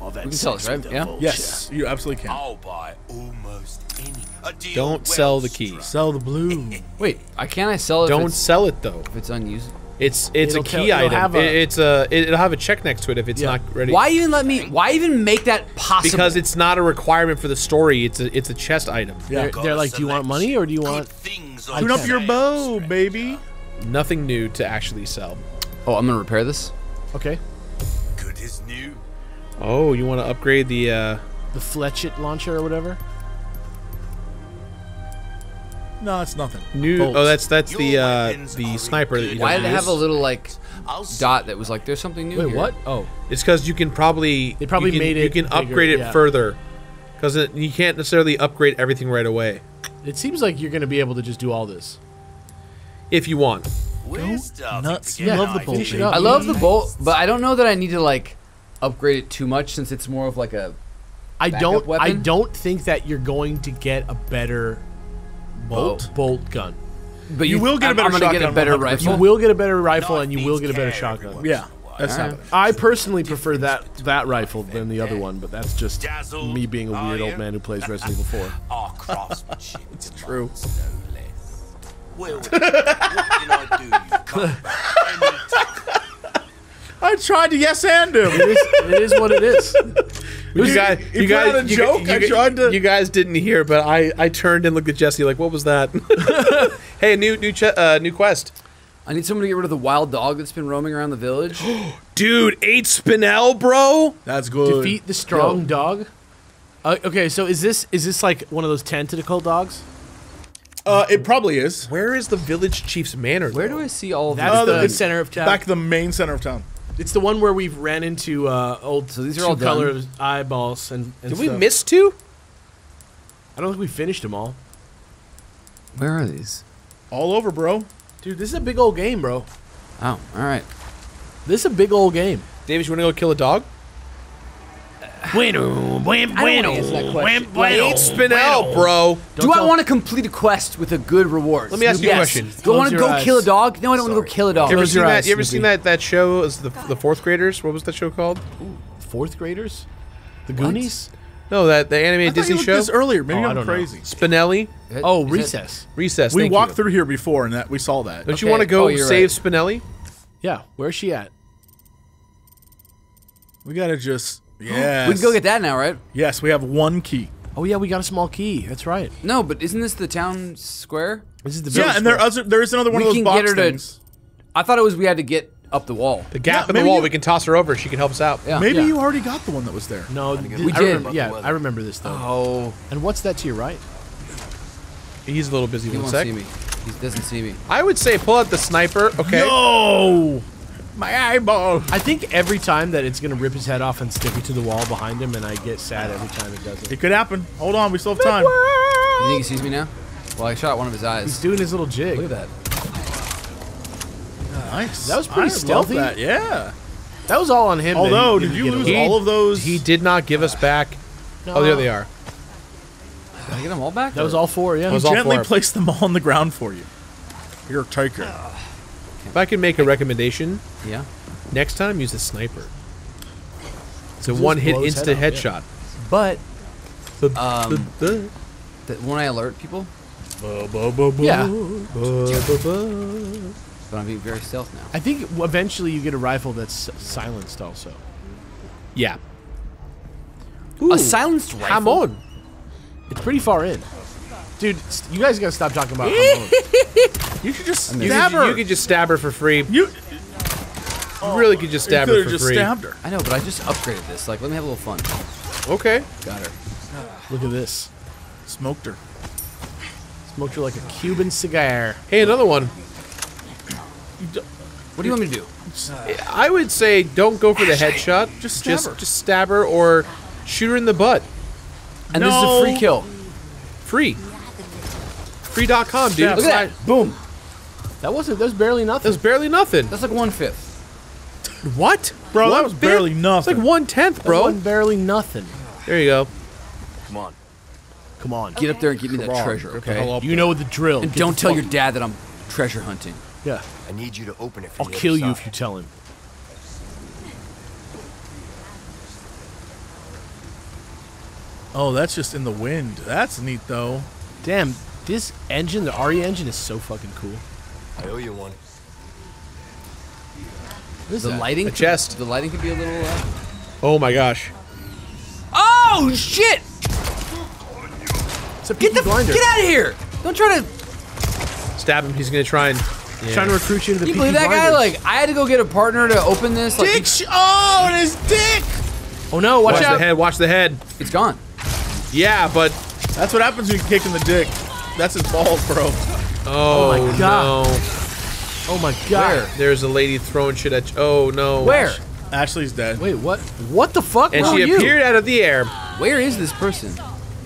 I've had
We can sell
sex
us,
with
right?
a
Yeah.
vulture.
Yes, you absolutely can.
I'll buy almost any. A deal
Don't
well
sell the
struck.
keys.
Sell the blue.
wait. I can't I sell it?
Don't sell it though.
if it's unused.
It's it's
It'll
a
tell-
key
it'll
item.
have
It-
a-
it's a it'll have a check next to it if it's
Yeah.
not ready.
Why even let me? Why even make that possible?
Because it's not a requirement for the story. It's a it's a chest item.
They're, they're like, do you want money or do you want?
things
I
Tune up your bow, baby.
Nothing new to actually sell.
Oh, I'm gonna repair this.
Okay,
Good as new.
Oh, you want to upgrade the? uh
the Fletchet launcher or whatever.
No, it's nothing.
New.
Bolts.
Oh, that's that's the uh the sniper that you
Why did it have a little like dot that was like there's something new?
Wait,
here.
what? Oh,
It's because you can probably
They probably
you can,
made it you
can
bigger,
upgrade it
yeah.
further because you can't necessarily upgrade everything right away
it seems like you're gonna be able to just do all this.
if you want.
We're
nuts.
to
You
get
love the bolt,
Finish it
baby.
up.
I love the bolt, but I don't know that I need to like upgrade it too much since it's more of like a.
I don't. I don't think that you're going to get a better
Bolt? Oh.
bolt gun.
But
You will get a
I'm-
better
I'm gonna get a better rifle.
You will get a better rifle
Knife
and you will get a better shotgun.
Yeah,
once in a while.
that's
Alright.
happening.
I personally prefer that that rifle than the other one, but that's just
Dazzled,
me being a weird old man who plays Resident Evil 4.
Our craftsmanship it's
true.
no less. What can I do? You come back anytime.
I tried to yes and him.
It is, it is what it is.
You guys, you guys,
a
you,
joke,
You,
I tried to-
You guys didn't hear, but I, I turned and looked at Jesse like, what was that? hey, new new ch- uh, new quest,
I need someone to get rid of the wild dog that's been roaming around the village.
dude. Eight Spinel, bro.
That's good.
Defeat the strong dog. Uh, okay, so is this is this like one of those tentacle dogs?
Uh, it probably is.
Where is the village chief's manor?
Where do I see all of
That's
Uh,
the
it's
center of town.
Back the main center of town.
It's the one where we've ran into uh, old
So these are all done?
color eyeballs and, and
Did we miss two?
I don't think we finished them all.
Where are these?
All over, bro.
Dude, this is a big old game, bro.
Oh, all right.
This is a big old game.
Davis, you want to go kill a dog?
Bueno, bueno,
wanna answer that question.
Eight Spinel, bro.
Don't
Do I want to complete a quest with a good reward?
Let me ask you a question.
Do I want to go
eyes.
kill a dog? No, I don't want to go kill a dog.
You ever
Close
seen that?
eyes,
You ever seen that that show? Is the the fourth graders? What was that show called?
Fourth graders? The Goonies?
No, that the
I
animated
thought
Disney
looked
show.
this earlier. Maybe
Oh, I
I'm
don't know.
crazy.
Spinelli,
Oh,
Is it-
Recess.
Recess.
We
thank
walked
you.
through here before, and that we saw that.
Don't you want to go
Oh,
save
right.
Spinelli?
Yeah, where's she at?
We gotta just. Yeah.
We can go get that now, right?
Yes, we have one key.
Oh yeah, we got a small key. That's right.
No, but isn't this the town square?
This is the
Yeah, and there
square.
other, there is another one
We
of those
can
box
get her to-
things.
I thought it was we had to get up the wall.
The gap
Yeah,
in the wall.
you-
we can toss her over. She can help us out.
Yeah.
Maybe
yeah.
you already got the one that was there.
No, th-
We
I
did.
Remember, yeah, I remember this though.
Oh,
And what's that to your right?
He's a little busy.
he
One
won't
sec.
see me. He doesn't see me.
I would say pull out the sniper. Okay.
Yo, my eyeball.
I think every time that it's gonna rip his head off and stick it to the wall behind him, and I get sad every time it does it.
It could happen. Hold on, we still have time.
You think he sees me now? Well, I shot one of his eyes.
He's
eyes.
doing his little jig.
Look at that.
Nice.
That was pretty
I love
stealthy.
That. Yeah.
That was all on him.
Although, did you lose.
He-
all of those?
He did not give us back.
No.
Oh, there they are.
Did I get them all back?
That was all four. Yeah.
He was
gently placed them all on the ground for you. Here, take it. Ah.
If I can make a recommendation,
Yeah.
next time use a sniper. It's a one-hit
blow his
instant
head
headshot.
off, But
The-
Um,
the- the-
That when I alert people,
yeah,
but I'm being very stealth now.
I think eventually you get a rifle that's silenced also.
Yeah.
A silenced rifle.
Come on.
It's pretty far in. Dude, you guys gotta stop talking about Hamon.
You should just
You
stab
could,
her.
you could just stab her for free. You
you
really could just oh, stab
could
her
have
for
just
free.
stabbed her.
I know, but I just upgraded this. Like, let me have a little fun.
Okay.
Got her.
Look at this.
Smoked her.
Smoked her like a Cuban cigar.
Hey, another one.
What do you want me to do?
I would say don't go for the headshot.
Just stab
just,
her.
just stab her or shoot her in the butt.
And this is a free kill.
Free. Free.com, dude.
Look at that. Boom.
That wasn't. That was barely nothing.
That's barely nothing.
That's like one fifth.
What?
Bro, that was
fifth?
barely
It's
nothing.
like one tenth,
That
bro.
wasn't barely nothing.
There you go.
Come on. Come on. Okay.
Get up there and give me that
on,
treasure,
get the hell
okay?
You know the drill.
And
Get
don't tell your dad that I'm treasure hunting.
Yeah.
I need you to open it from
I'll
the
kill you if you tell him.
Oh, that's just in the wind. That's neat, though.
Damn, this engine, the RE engine, is so fucking cool.
I owe you one.
What is
The
that?
lighting,
A chest.
The lighting could be a little. Uh...
Oh my gosh.
Oh shit!
It's a
Get the
blinder.
get out of here! Don't try to.
Stab him. He's gonna try and. Yeah.
Trying to recruit you into the
You
Peaky
believe that guy? Like, I had to go get a partner to open this. Like,
Dick! Oh, and his dick!
oh no, watch,
Watch
out!
the head. Watch the head.
it's gone.
Yeah, but
That's what happens when you kick in the dick. That's his balls, bro.
oh, oh
my God.
no.
Oh my god. Where?
There's a lady throwing shit at. You. Oh no.
Where?
Ashley's dead.
Wait, what? What the fuck?
And
Where
she
are you?
appeared out of the air.
Where is this person?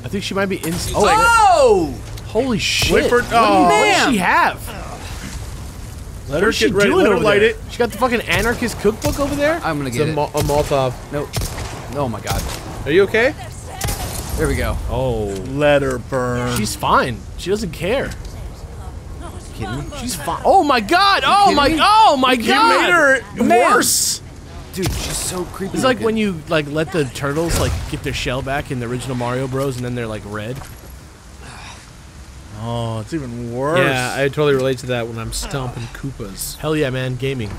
I think she might be in. Oh,
like-
Oh!
holy shit!
Wait for-
what, do
oh.
what
Man.
does she have?
Let her
What's
get ready.
doing
Let her light
there?
it.
She got the fucking anarchist cookbook over there.
I'm gonna
It's
get
a,
it.
Mo- a Molotov.
Nope. Oh my god.
Are you okay?
There we go.
Oh,
Let her burn.
she's fine. She doesn't care. kidding me? She's fine. Oh my god! Oh my!
me?
Oh my
you
god!
made her
Man.
worse.
Dude, she's so creepy.
It's like
looking.
when you like let the turtles like get their shell back in the original Mario Bros. and then they're like red.
Oh, it's even worse.
Yeah, I totally relate to that when I'm stomping Koopas.
Hell yeah, man! Gaming.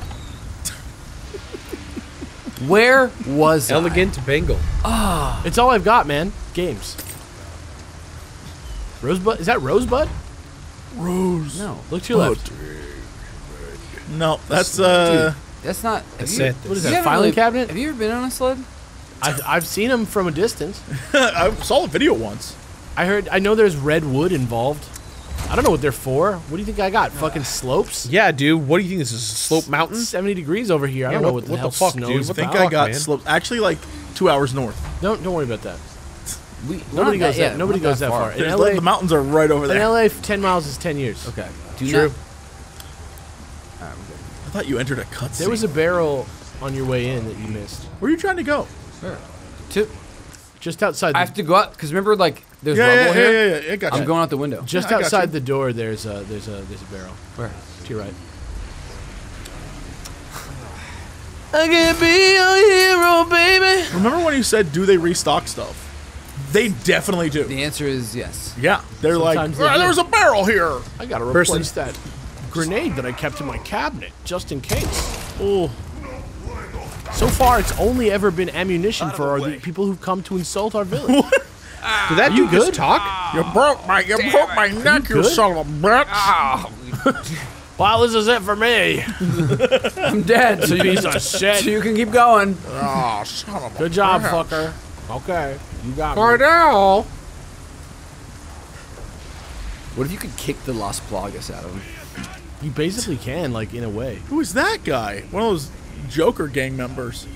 Where was I?
Elegant Bengal.
It's all I've got, man. Games. Rosebud? Is that Rosebud?
Rose.
No,
Look to your left.
No, that's uh.
that's not. Have
That's
you,
it.
What is
you
that?
haven't
Filing
really-
cabinet?
Have you ever been on a sled?
I've, I've seen them from a distance.
I saw a video once.
I heard. I know there's red wood involved. I don't know what they're for. What do you think I got? Fucking slopes?
Yeah, dude. What do you think this is? A slope mountain?
70 degrees over here. I don't know
what-
what, the
what the
hell
fuck,
snow
dude?
is
I think
about.
I got
man?
slopes. Actually, like two hours north.
Don't don't worry about that.
We,
Nobody
not
goes
yeah,
that. Nobody goes that far. In LA,
the mountains are right over there. in.
LA, 10 miles is 10 years.
Okay. Do
True.
not.
Ah, I thought you entered a cutscene.
There was a barrel on your way in that you missed.
Where are you trying to go?
To,
Just outside.
I
The,
have to go out because remember, like, there's
Yeah,
rubble
yeah,
here.
yeah, yeah, yeah. I got
I'm going out the window.
just
Yeah,
outside
you.
the door, there's a there's a there's a barrel.
Where?
To your right. I can be a hero, baby.
Remember when you said, "Do they restock stuff?" They definitely do.
The answer is yes.
Yeah, they're
Sometimes
like,
they
"Ah,
do."
"There's a barrel here."
I gotta
Person.
replace that grenade that I kept in my cabinet just in case.
Oh,
So far, it's only ever been ammunition for our, the people who've come to insult our village.
Ah, Did that
you
dude just
good?
talk?
Ah, you broke my, you broke my neck, you,
good?
son of a bitch. Ah.
well, this is it for me.
I'm dead. So you,
Piece of
so you can keep going.
Oh, son of a
Good job,
crap.
fucker. Okay, you got me.
Cardell.
What if you could kick the Las Plagas out of him?
You basically can, like in a way.
Who is that guy? One of those Joker gang members.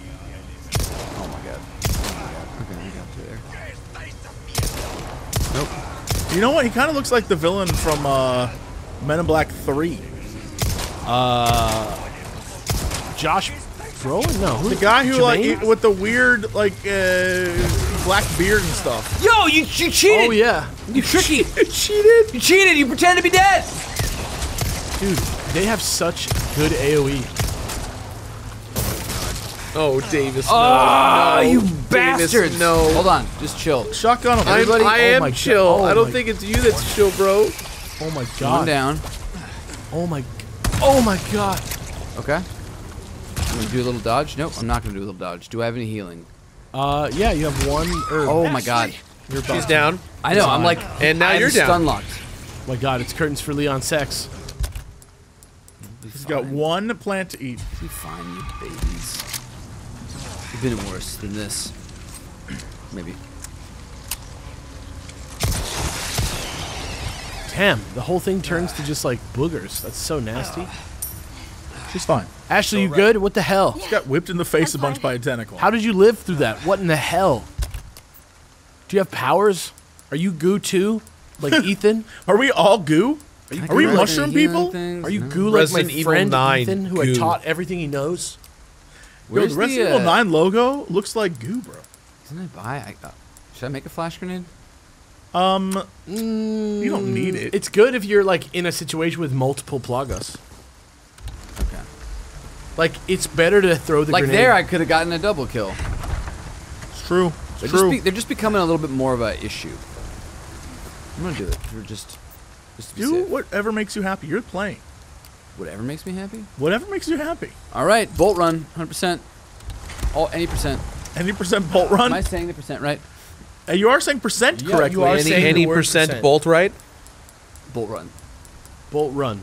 Oh my god. Okay, we got through there. Nope.
You know what? He kind of looks like the villain from uh, Men in Black Three.
Uh, Josh Brolin? No, who?
The guy who like
Jemaine?
e- with the weird like uh, black beard and stuff.
Yo, you, you cheated.
Oh yeah,
You tricky.
You cheated.
You cheated. You pretend to be dead.
dude. They have such good. AOE.
Oh, Davis.
Oh,
no,
you
Davis,
bastards.
no.
Hold on. Just chill.
Shotgun him.
I'm,
Everybody-
I
oh
am
my
chill.
Oh
I don't think it's you that's chill, bro.
Oh my
One
god.
down.
Oh my. Oh my god.
Okay. I'm gonna do a little dodge. Nope, I'm not gonna do a little dodge. Do I have any healing?
Uh, yeah, you have one herb.
Oh my god.
You're about
He's
to-
down.
I know. I'm like.
And now
I'm
you're down.
Stun locked.
Oh my god, it's curtains for Leon sex.
He's got one plant to eat.
Be fine, you babies. You've been worse than this. Maybe.
Damn, the whole thing turns to just like boogers. That's so nasty.
She's fine.
Ashley, you good? What the hell?
She got whipped in the face
I'm
a bunch
fine.
by a tentacle.
How did you live through that? What in the hell? Do you have powers? Are you goo too? Like Ethan?
Are we all goo?
Are you
Are we mushroom people?
Are you goo like
Resident
my friend
9
Ethan, who I taught everything he knows?
Yo,
Where's
the Resident
the,
Evil
uh,
9 logo looks like goo, bro.
Didn't I buy? I, uh, should I make a flash grenade?
Um, you don't need it.
It's good if you're like in a situation with multiple plagas.
Okay.
Like it's better to throw the
like
grenade.
there, I could have gotten a double kill.
It's true. It's
They're just,
true.
be, they're just becoming a little bit more of an issue. I'm gonna do it for just, just to be
Do
safe.
whatever makes you happy. You're playing.
Whatever makes me happy.
Whatever makes you happy.
All right, bolt run, 100%. All any percent.
Any percent bolt run.
Am I saying the percent right?
Uh, you are saying percent
Yeah, you
correctly.
are
Any,
saying
any
the word
percent,
percent.
bolt right?
Bolt run.
Bolt run.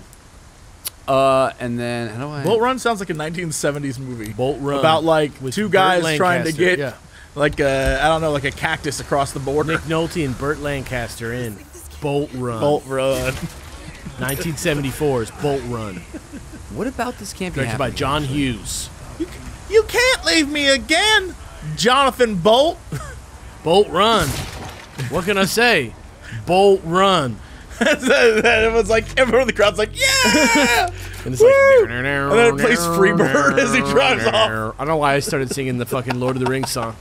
Uh, and then how do I?
Bolt Run sounds like a 1970s movie.
Bolt run.
About like
with
two
Burt
guys trying to get
yeah.
like a, I don't know, like a cactus across the border.
Nick Nolte and Burt Lancaster in Bolt Run.
Bolt Run.
1974's Bolt Run.
What about this can't be
Directed by
happening?
John Hughes.
you can't leave me again, Jonathan Bolt.
Bolt Run. What can I say? Bolt Run.
it was like everyone in the crowd's like, yeah.
And it's like,
And then it plays Freebird as he drives off.
I don't know why I started singing the fucking Lord of the Rings song.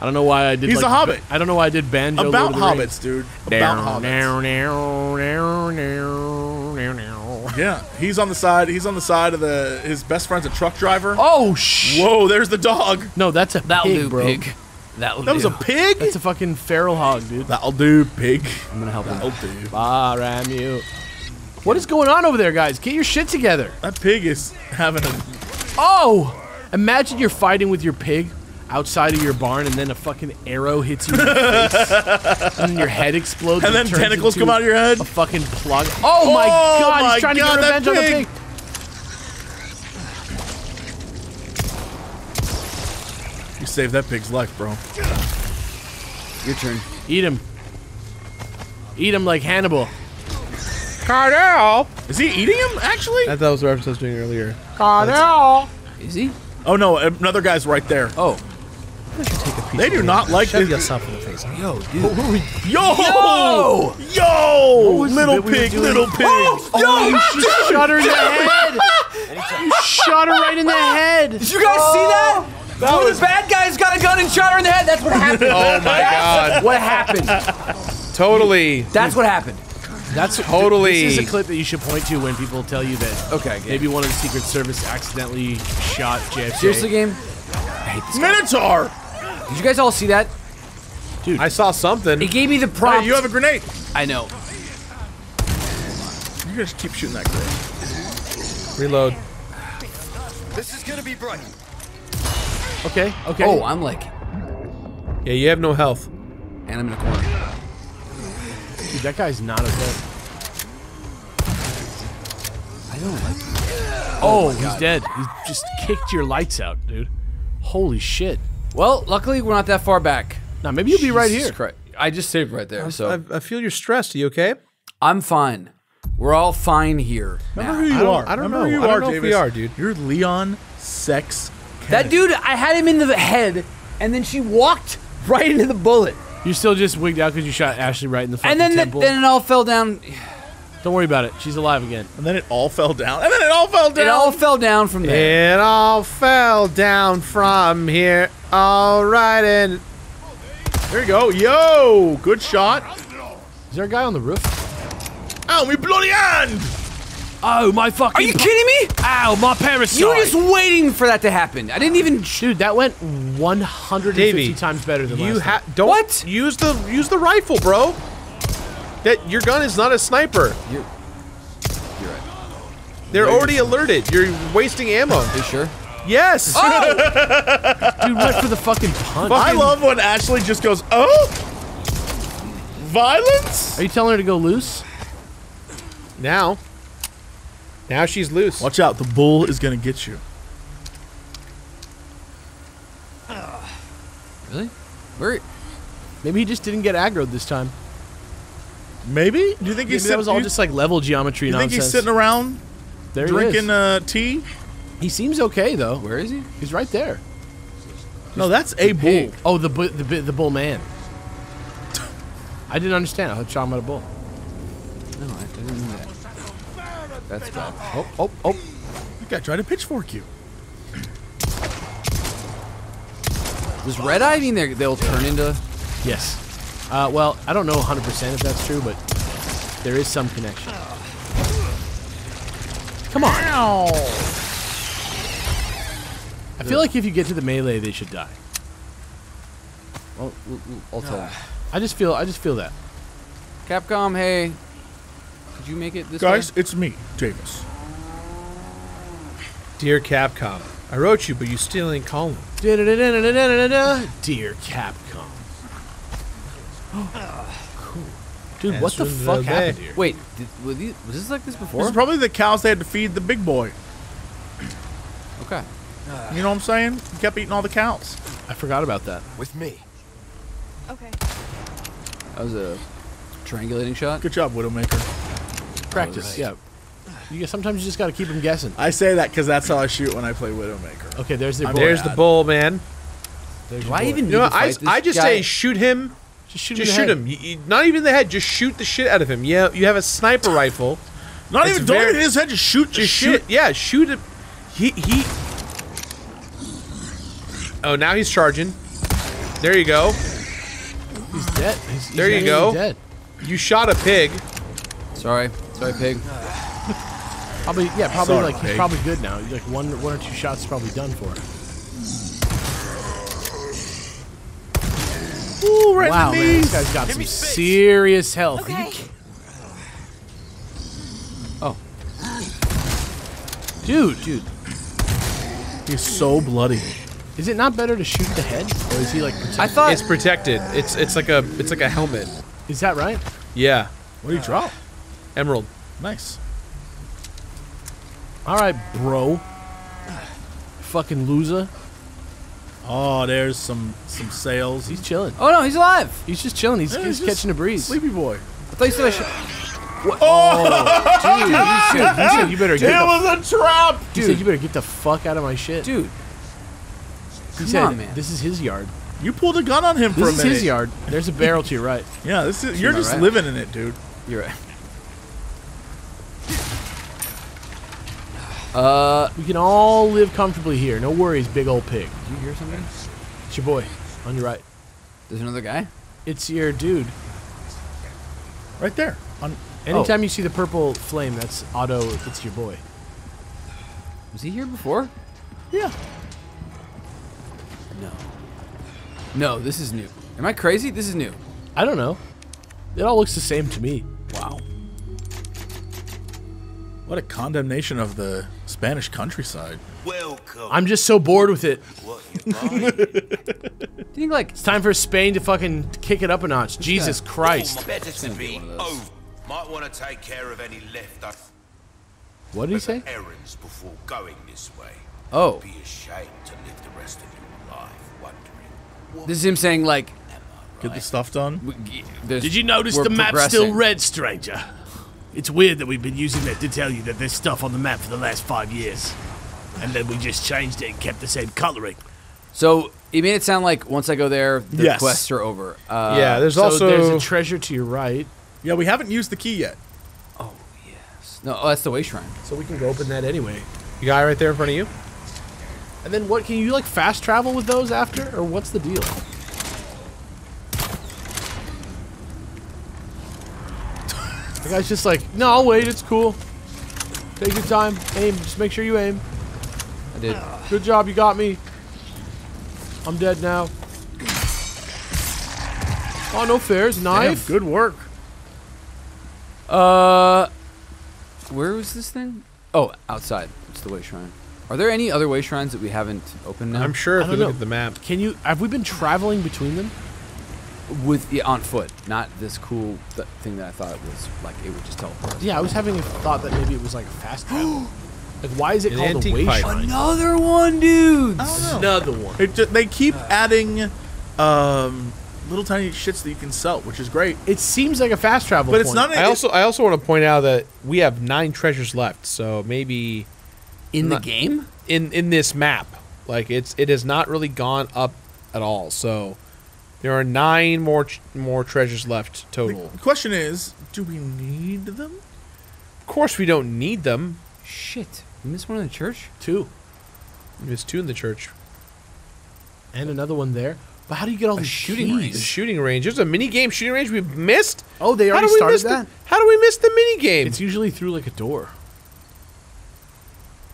I don't know why I did.
He's
like,
a hobbit.
I don't know why I did banjo.
About
Lord of the
hobbits,
Rings.
dude. About hobbits. Yeah, he's on the side. He's on the side of the. His best friend's a truck driver.
Oh sh!
Whoa, there's the dog.
No, that's a
That'll
pig,
do,
bro.
pig. That'll
That was a pig.
That's a fucking feral hog, dude.
That'll do, pig.
I'm gonna help him.
That'll do.
Baramu. What is going on over there, guys? Get your shit together.
That pig is having a.
Oh! Imagine you're fighting with your pig outside of your barn, and then a fucking arrow hits you in the face, and then your head explodes,
And then tentacles come out of your head.
A fucking plug. Oh my
Oh
god!
my
he's trying
God,
to
that
get revenge on the
pig.
pig.
You saved that pig's life, bro.
Your turn.
Eat him. Eat him like Hannibal.
Cardell.
Is he eating him? Actually?
I thought that was the reference I was doing earlier. Cardell!
Is he?
Oh no, another guy's right there.
Oh.
They do not like
Shove
this.
yourself in the face.
Yo, dude.
Yo! Yo!
was the
Little
bit we were
pig,
doing?
little oh! pig.
Oh, you just shot her in the head. You shot her right in the head.
Did you guys see that? Oh. One of the bad guys got a gun and shot her in the head. That's what happened.
Oh my god.
what happened?
Totally.
That's what happened.
That's
Totally.
This is a clip that you should point to when people tell you that.
Okay, okay.
Maybe one of the Secret Service accidentally shot JFK.
Seriously, game?
Minotaur!
Did you guys all see that?
Dude, I saw something.
It gave me the
Hey,
prompt.
you have a grenade.
I know.
You just keep shooting that grenade.
Reload.
This is gonna be bright.
Okay. Okay.
Oh, I'm like,
Yeah, you have no health.
and I'm in a corner.
dude, that guy's not okay.
I don't like.
Oh, oh he's dead. He just kicked your lights out, dude. Holy shit.
Well, luckily we're not that far back.
Now maybe you'll be right here.
Christ. I just saved right there, so
I, I feel you're stressed. Are you okay?
I'm fine. We're all fine here.
Remember
now.
who you
I don't-
are.
I don't
Remember
know.
Who you
I don't
are,
know if we
Davis.
are, dude.
You're Leon Sex.
That dude, I had him in the head, and then she walked right into the bullet,
You're still just wigged out because you shot Ashley right in the fucking
and then the,
temple.
then it all fell down.
Don't worry about it. She's alive again.
And then it all fell down. And then it all fell down.
It all fell down from there.
It all fell down from here. All right, and
there you go. Yo! Good shot.
Is there a guy on the roof?
Ow, me bloody hand!
Oh my fucking!
Are you kidding me?
Ow, my parasite!
You were just waiting for that to happen. I didn't even.
dude. That went 150
Davey,
times better than
you
last
ha-
time.
don't
What?
use the use the rifle, bro. That your gun is not a sniper.
You're, you're right.
They're already alerted. You're wasting ammo.
Are you sure?
Yes. Oh!
Dude went for the fucking punch.
I love when Ashley just goes, oh! Violence?
Are you telling her to go loose?
Now. Now she's loose.
Watch out, the bull is gonna get you.
Really? Where?
Maybe he just didn't get aggroed this time.
Maybe? Do you think
Maybe
he's
that
sit-
was all
you-
just like level geometry
You think
nonsense.
he's sitting around
there
drinking
He, is.
uh, tea?
he seems okay though.
Where is he?
He's right there.
No, that's a bull.
Pig. Oh, the bu- the bu- the bull man. I didn't understand. I was talking about a bull.
No, I didn't know that. That's bad.
Oh, oh, oh.
That guy tried to pitchfork you.
Was Red Eye mean they're- they'll turn into?
Yes. Uh, well, I don't know 100% if that's true, but there is some connection. Come on. I feel like if you get to the melee, they should die.
Well, we'll- we'll- I'll tell them.
I just feel I just feel that.
Capcom, hey, could you make it this
Guys,
way?
it's me, Davis.
Dear Capcom, I wrote you, but you still ain't calling.
Dear Capcom. cool. Dude, what the fuck
what they-
happened here?
Wait, did, was, these, was this like this before?
This
before?
is probably the cows they had to feed the big boy.
okay.
You know what I'm saying? He kept eating all the cows.
I forgot about that.
With me.
Okay.
That was a triangulating shot.
Good job, Widowmaker.
Practice, yeah. You sometimes you just got to keep them guessing.
I say that because that's how I shoot when I play Widowmaker.
Okay, there's the
I'm
boy.
There's the bull, man.
There's
Do I
boy.
even
You
need
know
to
what? I,
this
I just
guy?
say shoot him.
just shoot, him in
shoot
head.
him. You, you- not even in the head. Just shoot the shit out of him. Yeah, you have a sniper rifle.
Not
It's
even don't
very-
even hit his head. Just shoot.
Just shoot. Yeah, shoot him. He he. Oh, now he's charging. There you go.
He's dead. He's, he's
There you go.
Dead.
You shot a pig.
Sorry, sorry, pig.
Probably, yeah, probably
Sorry,
like he's probably good now. Like one, one or two shots is probably done for.
Ooh, right
Wow,
in the
man, this guy's got some serious health.
Okay.
Oh,
Dude, dude,
He's so bloody.
Is it not better to shoot the head, or is he like? Protected?
I thought
It's protected. It's it's like a it's like a helmet.
Is that right?
Yeah,
What do you drop?
Emerald.
Nice.
All right, bro. Fucking loser.
Oh, there's some some sails.
He's chilling.
Oh no, he's alive.
He's just chilling. He's,
Yeah,
he's
he's just
catching a breeze.
Sleepy boy.
I thought you said I should. Oh!
Oh, dude, he said, he said you better get the,
was a trap.
he said you better get the fuck out of my shit.
Dude,
he
come
said
on, man.
this is his yard.
You pulled a gun on him for a minute.
This is his yard. There's a barrel to your right.
Yeah, this is. You're just
right.
living in it, dude.
you're right. Uh,
We can all live comfortably here. No worries, big old pig.
did you hear something?
It's your boy on your right.
There's another guy.
It's your dude.
Right there. On.
Anytime you see the purple flame, that's auto. If it's your boy.
Was he here before?
Yeah.
No. No, this is new. Am I crazy? This is new.
I don't know. It all looks the same to me.
Wow.
What a condemnation of the Spanish countryside.
Welcome.
I'm just so bored with it.
What you buying?
Do you think like
It's time for Spain to fucking kick it up a notch. Jesus Christ.
Oh, Better to
be
be
one of those.
over. Might want to take care of any leftover
What did he say?
errands before going this way.
oh,
Be ashamed to live the rest of your life wondering.
this is him saying like
Get the stuff done.
w- g- there's-
Did you notice the map's still red, stranger? It's weird that we've been using that to tell you that there's stuff on the map for the last five years. And then we just changed it and kept the same coloring.
So he made it sound like once I go there, the
Yes.
quests are over. Uh,
yeah, there's
so
also
there's a treasure to your right,
Yeah, we haven't used the key yet.
Oh yes. No, oh, that's the way shrine.
so we can go open that anyway.
you guy right there in front of you.
And then what? Can you like fast travel with those after, or what's the deal? The guy's just like, no, I'll wait. It's cool. Take your time. Aim. Just make sure you aim.
I did.
Good job. You got me. I'm dead now. Oh, no fairs.
Damn,
Knife.
good work.
Uh, where was this thing? Oh, outside. It's the way shrine. Are there any other way shrines that we haven't opened now?
I'm sure if
I
we look
know.
at the map.
Can you? Have we been traveling between them?
With yeah, on foot, not this cool th- thing that I thought it was like it would just teleport.
Yeah, I was having a thought that maybe it was like a fast travel. like, why is it
An
called a
antique
way
pipe.
shrine?
Another one, dude.
Another one.
It ju- they keep adding um, little tiny shits that you can sell, which is great.
It seems like a fast travel.
But it's not.
I also I also want to point out that we have nine treasures left, so maybe
In the game?
in in this map, like it's it has not really gone up at all. So there are nine more tr- more treasures left total.
The question is, do we need them?
Of course, we don't need them.
Shit. we missed one in the church?
two
We missed two in the church.
and another one there. But how do you get all the
shooting
keys?
range.
The shooting range. There's a mini game shooting range we've missed.
Oh, they
How
already
do we
started
miss
that.
the How do we miss the mini game?
It's usually through like a door.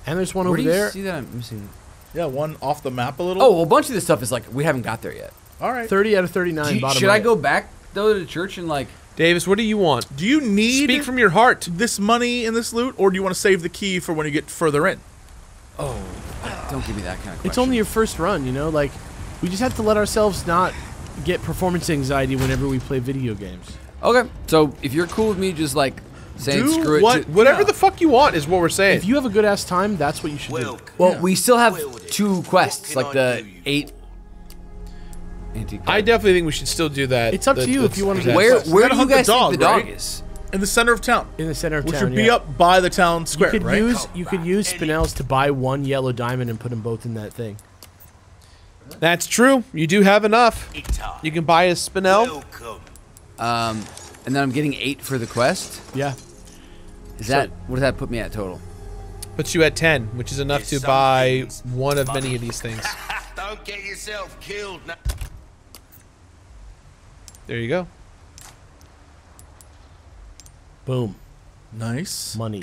And there's one
Where
over
do you
there.
see that I'm missing?
Yeah, one off the map a little.
Oh, well, a bunch of this stuff is like we haven't got there yet.
All right.
Thirty out of thirty-nine.
Do you-
bottom
should I go back though to the church and like?
Davis, what do you want?
Do you need
Speak from your heart.
this money and this loot, or do you want to save the key for when you get further in?
Oh, don't give me that kind of question.
It's only your first run, you know. Like, we just have to let ourselves not get performance anxiety whenever we play video games.
okay. So if you're cool with me, just like saying
Do
screw it.
what-
to-
Whatever
Yeah.
the fuck you want is what we're saying.
If you have a good ass time, that's what you should do.
Well,
Yeah.
we still have two quests, like
I
the eight.
For?
Antique.
I definitely think we should still do that.
It's up to you
the-
if you wanna
Where where
gotta
do you
hunt the
guys
dog,
think the dog
right?
is?
In the center of town,
In the center of
which
town, Which
would be
yeah.
up by the town
You
square,
could
right?
use you could use Spinels to buy one yellow diamond and put them both in that thing.
That's true. You do have enough. You can buy a spinel.
Um, and then I'm getting eight for the quest.
Yeah.
Is that what does that put me at total?
Puts you at 10, which is enough to buy one of many of these things.
Don't get yourself killed now.
There you go.
Boom.
Nice,
Money.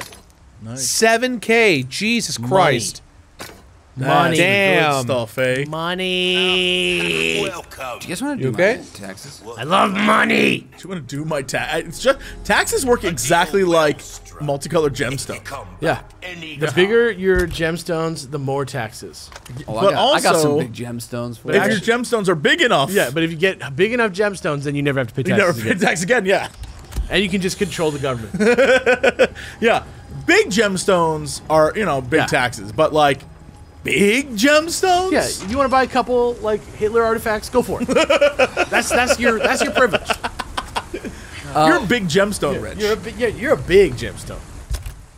nice.
7K. Jesus Christ.
Money.
Damn.
Good stuff, eh?
Money.
Welcome.
Do you guys want to do
okay?
my taxes?
I love money.
Do you want to do my tax? It's just taxes work exactly like multicolored gemstones.
Come
Yeah. The bigger your gemstones, the more taxes.
Oh,
But
I, got, I got some big gemstones for
But
you.
If your gemstones are big enough,
Yeah, but if you get big enough gemstones, then you never have to pay
you never
taxes
pay
again.
tax again. Yeah,
and you can just control the government.
yeah. Big gemstones are you know big
Yeah.
taxes, but like big gemstones.
yeah, you want to buy a couple like Hitler artifacts, go for it. that's that's your that's your privilege.
Uh, you're a um, big gemstone rich.
You're a yeah, you're a big gemstone.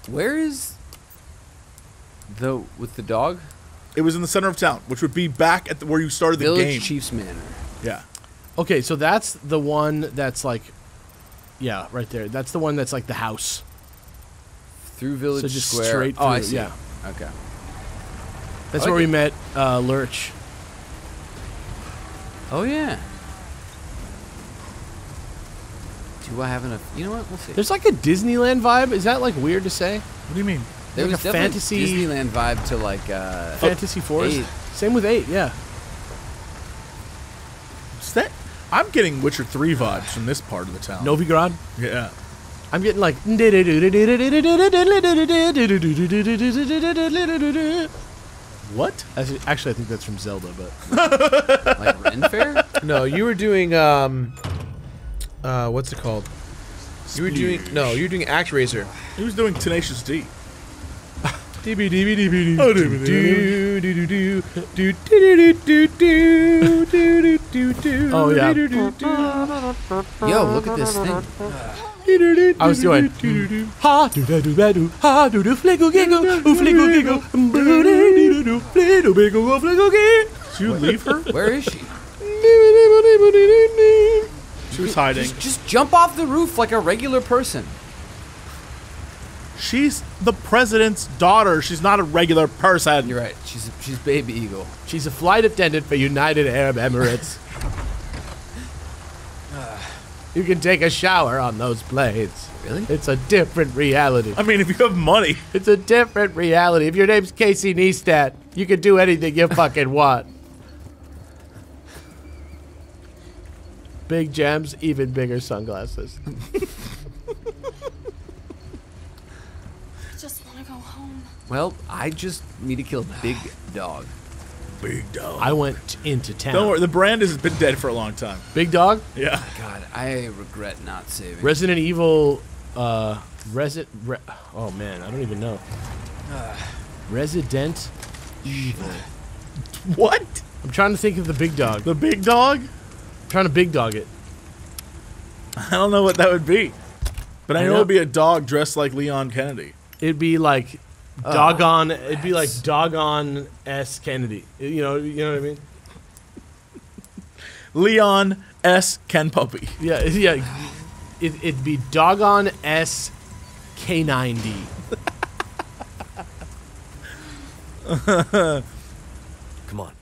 Where is the with the dog?
It was in the center of town, which would be back at the, where you started the
Village
game.
Chiefs Manor.
Yeah.
Okay, so that's the one that's like, yeah, right there. That's the one that's like the house.
Through Village
So just
Square.
straight
oh, I see.
yeah.
Okay.
That's
I like
where we met uh, Lurch.
Oh yeah. Do I have enough? You know what? We'll see.
There's like a Disneyland vibe. Is that like weird to say?
What do you mean?
There
like
was
a fantasy-
Disneyland vibe to like uh,
Fantasy Forest.
eight.
Same with eight. Yeah.
Is that? I'm getting Witcher Three vibes from this part of the town.
Novigrad.
Yeah.
I'm getting like.
What?
Actually, actually, I think that's from Zelda, but
like Ren Fair.
No, you were doing um, uh, what's it called? You were doing no, you were doing ActRaiser.
He was doing Tenacious D.
oh yeah,
Yo, look at this thing.
I was doing ha do da do ba do ha do do flickle giggle oo flickle giggle boo dee dee doo doo flickle giggle oo flickle giggle.
Did you leave her?
Where is she?
She was hiding.
Just, just jump off the roof like a regular person.
She's the president's daughter. She's not a regular person.
You're right. She's she's baby eagle.
She's a flight attendant for United Arab Emirates. Ah. You can take a shower on those blades.
Really?
It's a different reality.
I mean, if you have money,
It's a different reality. If your name's Casey Neistat, you can do anything you fucking want. Big gems, even bigger sunglasses.
I Just want to go home.
Well, I just need to kill a big dog.
Big dog.
I went into town.
Don't worry, the brand has been dead for a long time.
Big dog,
Yeah.
God, I regret not saving.
Resident Evil, uh, Resident. Re- oh man, I don't even know. Resident Evil.
What?
I'm trying to think of the big dog.
The big dog?
I'm trying to big dog it.
I don't know what that would be. But I,
I
know,
know.
it'd be a dog dressed like Leon Kennedy.
It'd be like Uh. doggone. it'd be like doggone S Kennedy. You know. You know what I mean?
Leon S. Ken Puppy.
Yeah. Yeah. It, it'd be doggone S K9D.
Come on.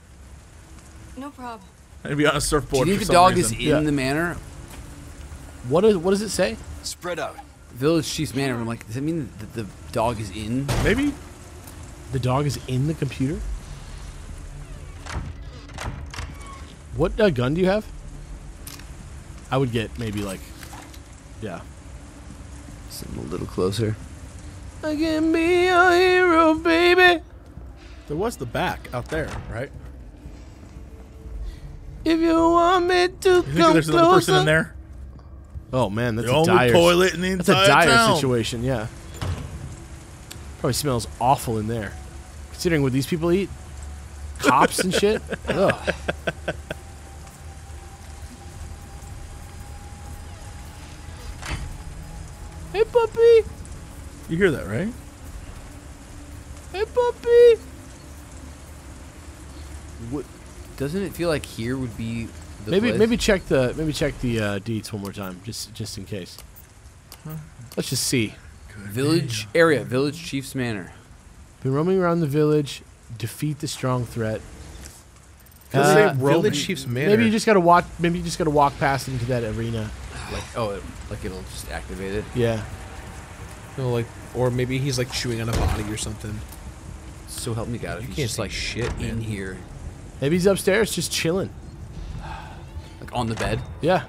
No problem.
I'd be on a surfboard.
Do
surfboard.
you
for
think the dog
reason.
is in
Yeah.
the manor?
What is? What does it say?
Spread out.
Village Chiefs Manor. I'm like, does that mean that the dog is in?
Maybe?
The dog is in the computer. What uh, gun do you have? I would get maybe like, yeah.
Something a little closer.
I can be a hero, baby.
There was the back out there, right?
If you want me to
You think
come
there's another person in there?
Oh man, that's
The
a
only
dire.
toilet in the
that's a dire
town.
situation. Yeah. Probably smells awful in there, considering what these people eat. Cops and shit. Ugh. Hey puppy.
You hear that, right?
Hey puppy.
What? Doesn't it feel like here would be the
maybe
place?
maybe check the maybe check the uh, deets one more time, just just in case. Let's just see.
village area, Village Chiefs Manor.
Been roaming around the village, defeat the strong threat. Uh,
say
Village? Chiefs Manor.
Maybe you just gotta walk. Maybe you just gotta walk past into that arena.
Like oh, it, like it'll just activate it.
Yeah.
No, like, or maybe he's like chewing on a body or something.
So help me God, if he's
can't
just like
shit,
in
man.
here,
Maybe he's upstairs just chilling.
Like on the bed.
Yeah.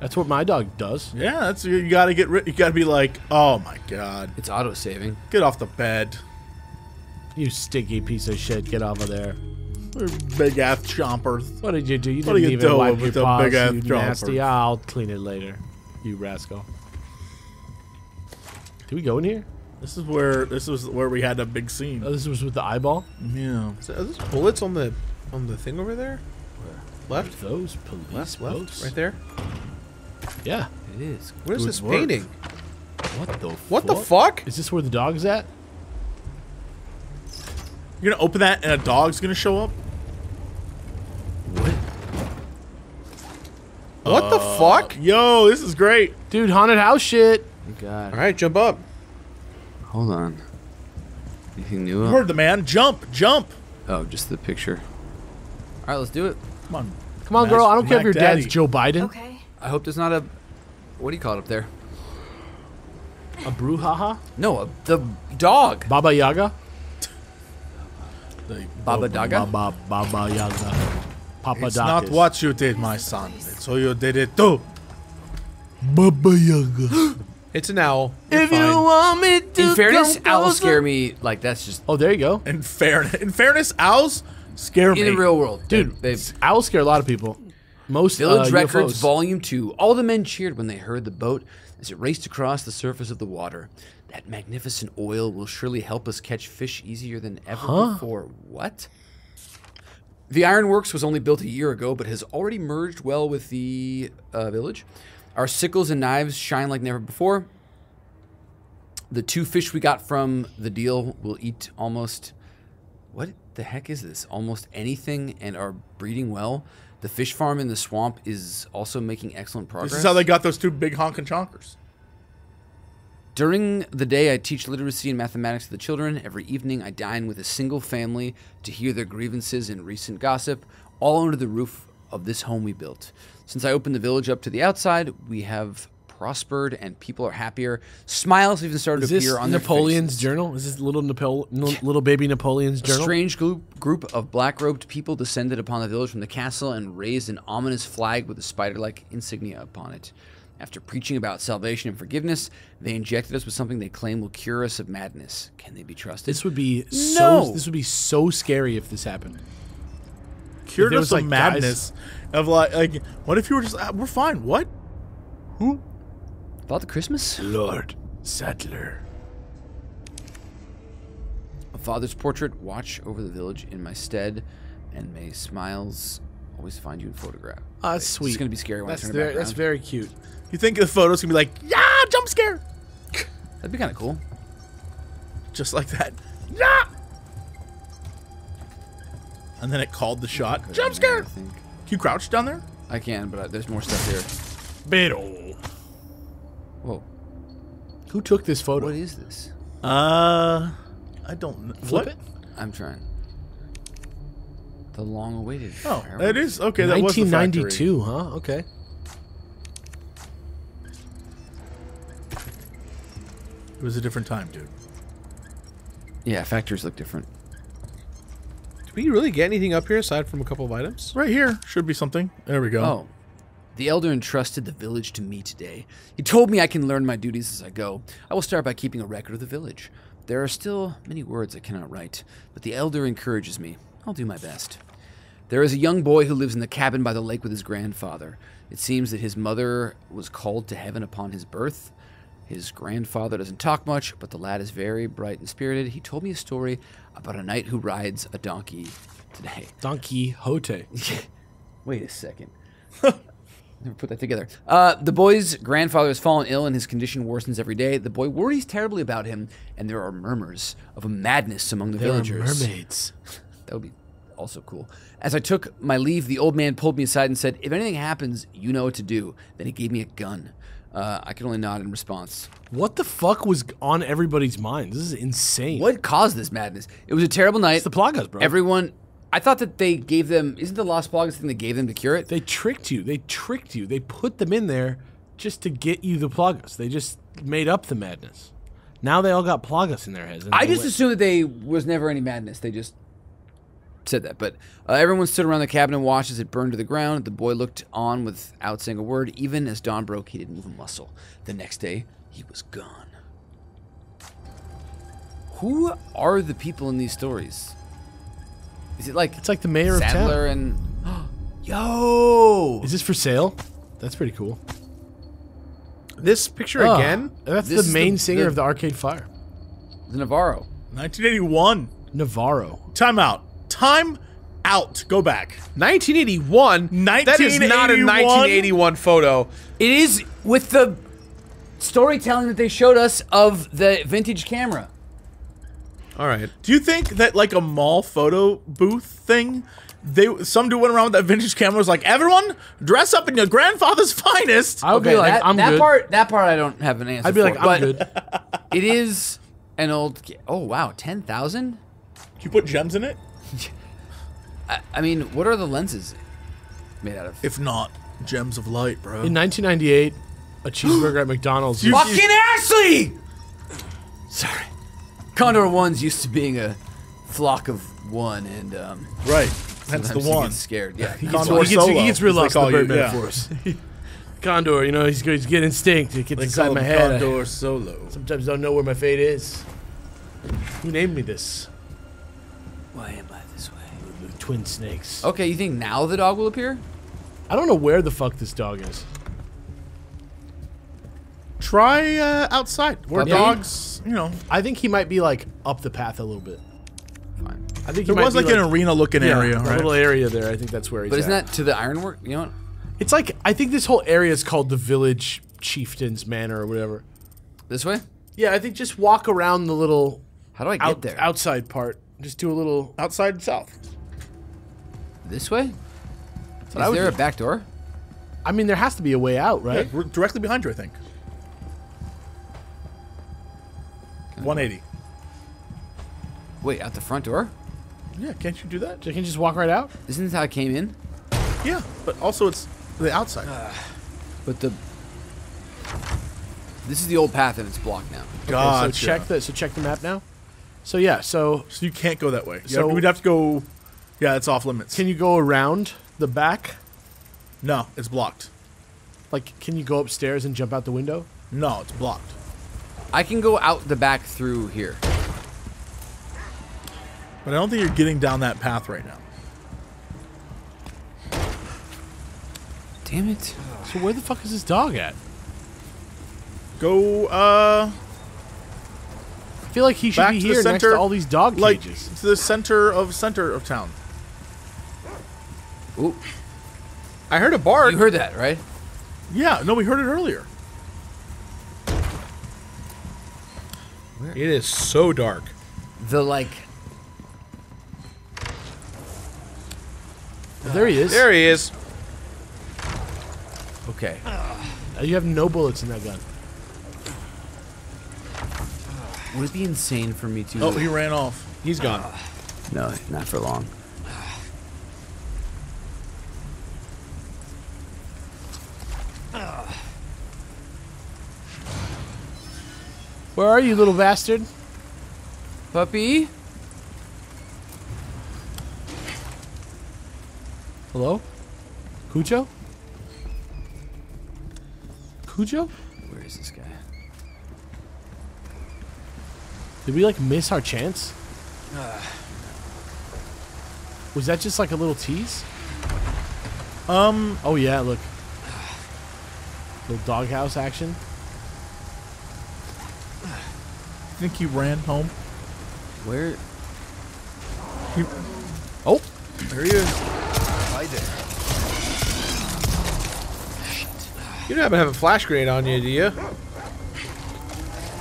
That's what my dog does.
Yeah, that's you got to get rid. You got to be like, oh my god,
It's auto saving.
get off the bed,
You sticky piece of shit. Get off of there.
big ass chompers.
What did you do? You
What
didn't
you
even
doing
wipe
with
your
the
paws,
big-ass
you
jumper?
nasty. I'll clean it later, you rascal. Did we go in here?
This is where this was where we had a big scene.
Oh, this was with the eyeball?
Yeah,
Is that- Are those bullets on the on the thing over there? Left,
Those police
left, left,
posts?
right there.
Yeah.
It is.
Where's
Good
this
work.
painting?
What the
What the fuck?
Is this where the dog's at?
you're gonna open that and a dog's gonna show up.
What What the uh, fuck?
Yo, this is great.
Dude, haunted house shit.
Oh, God.
All right, jump up.
Hold on. Anything new?
You heard the man. Jump, jump.
Oh, just the picture. All right, let's do it.
Come on.
Come on,
Mac-
girl. I don't care if
Mac
your dad's Joe Biden.
Okay.
I hope there's not a. What do you call it up there?
A brouhaha.
No, a, the dog.
Baba Yaga.
Baba Daga?
Baba, Baba Yaga. Papa
It's not what you did, my son. It's who you did it to.
Baba Yaga.
It's an owl.
if you want me to
In fairness,
come
owls scare me. Like that's just
Oh, there you go.
In fairness, in fairness, owls scare me.
in the real world,
Dude,
They,
owls scare a lot of people. Most
Village
uh,
Records,
UFOs.
Volume 2. All the men cheered when they heard the boat as it raced across the surface of the water. That magnificent oil will surely help us catch fish easier than ever before. What? The ironworks was only built a year ago, but has already merged well with the uh, village. Our sickles and knives shine like never before. The two fish we got from the deal will eat almost. What the heck is this? Almost anything and are breeding well. The fish farm in the swamp is also making excellent progress.
This is how they got those two big honking chonkers.
During the day, I teach literacy and mathematics to the children. Every evening, I dine with a single family to hear their grievances and recent gossip, all under the roof of this home we built. Since I opened the village up to the outside, we have prospered and people are happier. Smiles have even started
Is
to appear on
Napoleon's
their faces.
journal? Is this little Napole- no- little baby Napoleon's
A
journal?
strange group, group of black robed people descended upon the village from the castle and raised an ominous flag with a spider like insignia upon it. After preaching about salvation and forgiveness, they injected us with something they claim will cure us of madness. Can they be trusted?
This would be
No.
so. This would be so scary if this happened.
Cured us of
like, guys-
madness. Of like, like, what if you were just, ah, we're fine. What?
Father Christmas?
Lord Saddler.
A father's portrait, watch over the village in my stead, and may smiles always find you in photograph.
Ah, that's
It's
sweet.
gonna be scary when
That's
I turn
very,
it back
that's very cute.
You think the photos can be like, yeah, jump scare,
That'd be kind of cool.
just like that, yeah. And then it called the shot. Jump scare.
think.
Can you crouch down there?
I can, but uh, there's more stuff here.
Pero.
Whoa,
Who took this photo?
what is this?
Uh, I don't know.
Flip
what?
it.
I'm trying. The long-awaited.
Oh,
fireworks.
it is okay. That was the factory.
1992, huh? Okay.
It was a different time, dude.
Yeah, factories look different.
Did we really get anything up here aside from a couple of items?
Right here should be something. There we go.
Oh. The elder entrusted the village to me today. He told me I can learn my duties as I go. I will start by keeping a record of the village. There are still many words I cannot write, but the elder encourages me. I'll do my best. There is a young boy who lives in the cabin by the lake with his grandfather. It seems that his mother was called to heaven upon his birth. His grandfather doesn't talk much, but the lad is very bright and spirited. He told me a story about a knight who rides a donkey today.
Don Quixote.
Wait a second. Never put that together. Uh, the boy's grandfather has fallen ill and his condition worsens every day. The boy worries terribly about him, and there are murmurs of a madness among the
There are
villagers.
mermaids.
That would be also cool. As I took my leave, the old man pulled me aside and said, If anything happens, you know what to do. Then he gave me a gun. Uh, I could only nod in response.
What the fuck was on everybody's mind? This is insane.
What caused this madness? It was a terrible night.
It's the plagas, bro.
Everyone. I thought that they gave them. Isn't the Las Plagas thing they gave them to cure it?
They tricked you. They tricked you. They put them in there just to get you the plagas. They just made up the madness. Now they all got plagas in their heads.
I just assumed that they was never any madness. They just said that. But uh, everyone stood around the cabin and watched as it burned to the ground. The boy looked on without saying a word. Even as dawn broke, he didn't move a muscle. The next day, he was gone. Who are the people in these stories? Is it like
It's like the mayor of
Saddler
town.
and Yo?
Is this for sale? That's pretty cool.
This picture
Ah,
again?
That's the main
the-
singer
the-
of the Arcade Fire,
the Navarro.
1981.
Navarro.
Time out. Time out. Go back.
1981? 1981? That is not a
1981?
1981 photo.
It is with the storytelling that they showed us of the vintage camera.
All right.
Do you think that like a mall photo booth thing, they some dude went around with that vintage camera was like, everyone dress up in your grandfather's finest.
I would be like,
that,
I'm
that
good.
part that part I don't have an answer
I'd be
for,
like, I'm
but
good.
It is an old Oh wow, 10,000?
you put gems in it?
I, I mean, what are the lenses made out of?
If not, gems of light, bro.
In 1998, a cheeseburger at McDonald's.
Fucking Ashley! Sorry. Condor ones used to being a flock of one and um
right. That's the
sometimes he
one.
gets scared. Yeah.
He
Condor
gets, he gets, he
Solo,
gets real lost in the
call
bird
yeah.
metaphors. Condor, you know, he's, he's getting instinct. It gets
They
inside
call
my
him
head. I
Condor Solo.
sometimes I don't know where my fate is. Who named me this?
Why am I this way?
Twin snakes.
Okay, you think now the dog will appear?
I don't know where the fuck this dog is.
Try uh, outside where
Puppy?
dogs, you know.
I think he might be like up the path a little bit.
Fine.
I think he
There
might
was
be
like, an arena looking
yeah,
area,
a
right?
little area there. I think that's where he's
But isn't
at.
that to the ironwork? You know what?
It's like I think this whole area is called the Village Chieftain's Manor or whatever.
This way?
Yeah, I think just walk around the little
How do I get
out,
there?
outside part. Just do a little.
outside south.
This way? Is there a back door?
I mean, there has to be a way out, right?
we're directly behind you, I think. 180.
Wait, out the front door?
Yeah, can't you do that?
You can just walk right out.
Isn't this how I came in?
Yeah, but also it's the outside.
Ah, but the this is the old path and it's blocked now.
God,
Okay, so check uh, the so check the map now. So yeah, so
So you can't go that way.
So-
So we'd have to go. Yeah, it's off limits.
can you go around the back?
no, it's blocked.
Like, can you go upstairs and jump out the window?
No, it's blocked.
I can go out the back through here.
But I don't think you're getting down that path right now.
Damn it.
So where the fuck is this dog at?
Go, uh,
I feel like he should
Back
be
to the
here next to
center,
all these dog
like
cages.
to the center of center of town.
Ooh,
I heard a bark.
you heard that, right?
Yeah, no, we heard it earlier.
It is so dark.
The like
Oh, there he is.
There he is.
okay.
Uh, You have no bullets in that gun.
Would it be insane for me to
Oh, he ran off.
He's gone.
No, not for long.
Where are you, little bastard?
Puppy?
Hello? Cujo? Cujo?
Where is this guy?
Did we like miss our chance? Was that just like a little tease?
Um,
Oh yeah, look. Little doghouse action.
I think he ran home.
Where
He,
Oh,
there he is.
You don't happen to have a flash grenade on you, do you?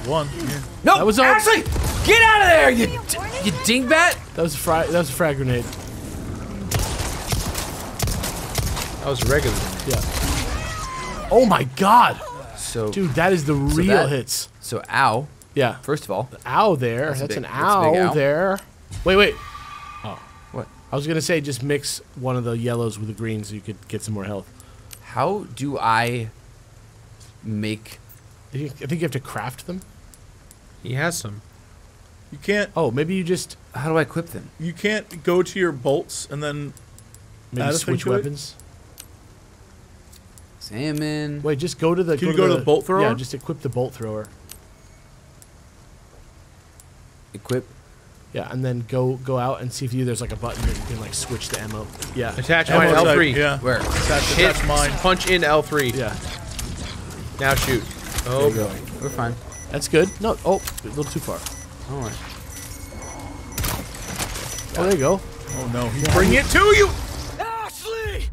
One. Yeah.
No,
That was all-
Ashley! Get out of there, you d- you dingbat!
that was a fry. That was a frag grenade.
That was regular.
Yeah. Oh my god,
So,
dude, that is the real
that-
hits.
so ow.
Yeah.
First of all,
Ow there.
That's
That's,
big-
an
that's a big
ow,
ow.
there. Wait, wait. Oh.
What?
I was gonna say just mix one of the yellows with the green so you could get some more health.
how do I make
I think you have to craft them.
He has some.
You can't.
Oh, maybe you just
How do I equip them?
You can't go to your bolts and then.
maybe
Add a thing
switch
to it?
weapons.
Salmon.
Wait, just go to the.
Can you go to the bolt thrower?
Yeah, just equip the bolt thrower.
Equip.
Yeah, and then go go out and see if you there's like a button that you can like switch the ammo. Yeah.
Attach
Ammo
mine L3.
Yeah.
Where?
That's,
Hit
that's mine.
Punch in L3.
Yeah.
Now shoot. Oh boy.
We're fine.
That's good. No. Oh, a little too far.
All right.
Oh, there you go.
Oh no, he's bringing it to you.
Ashley!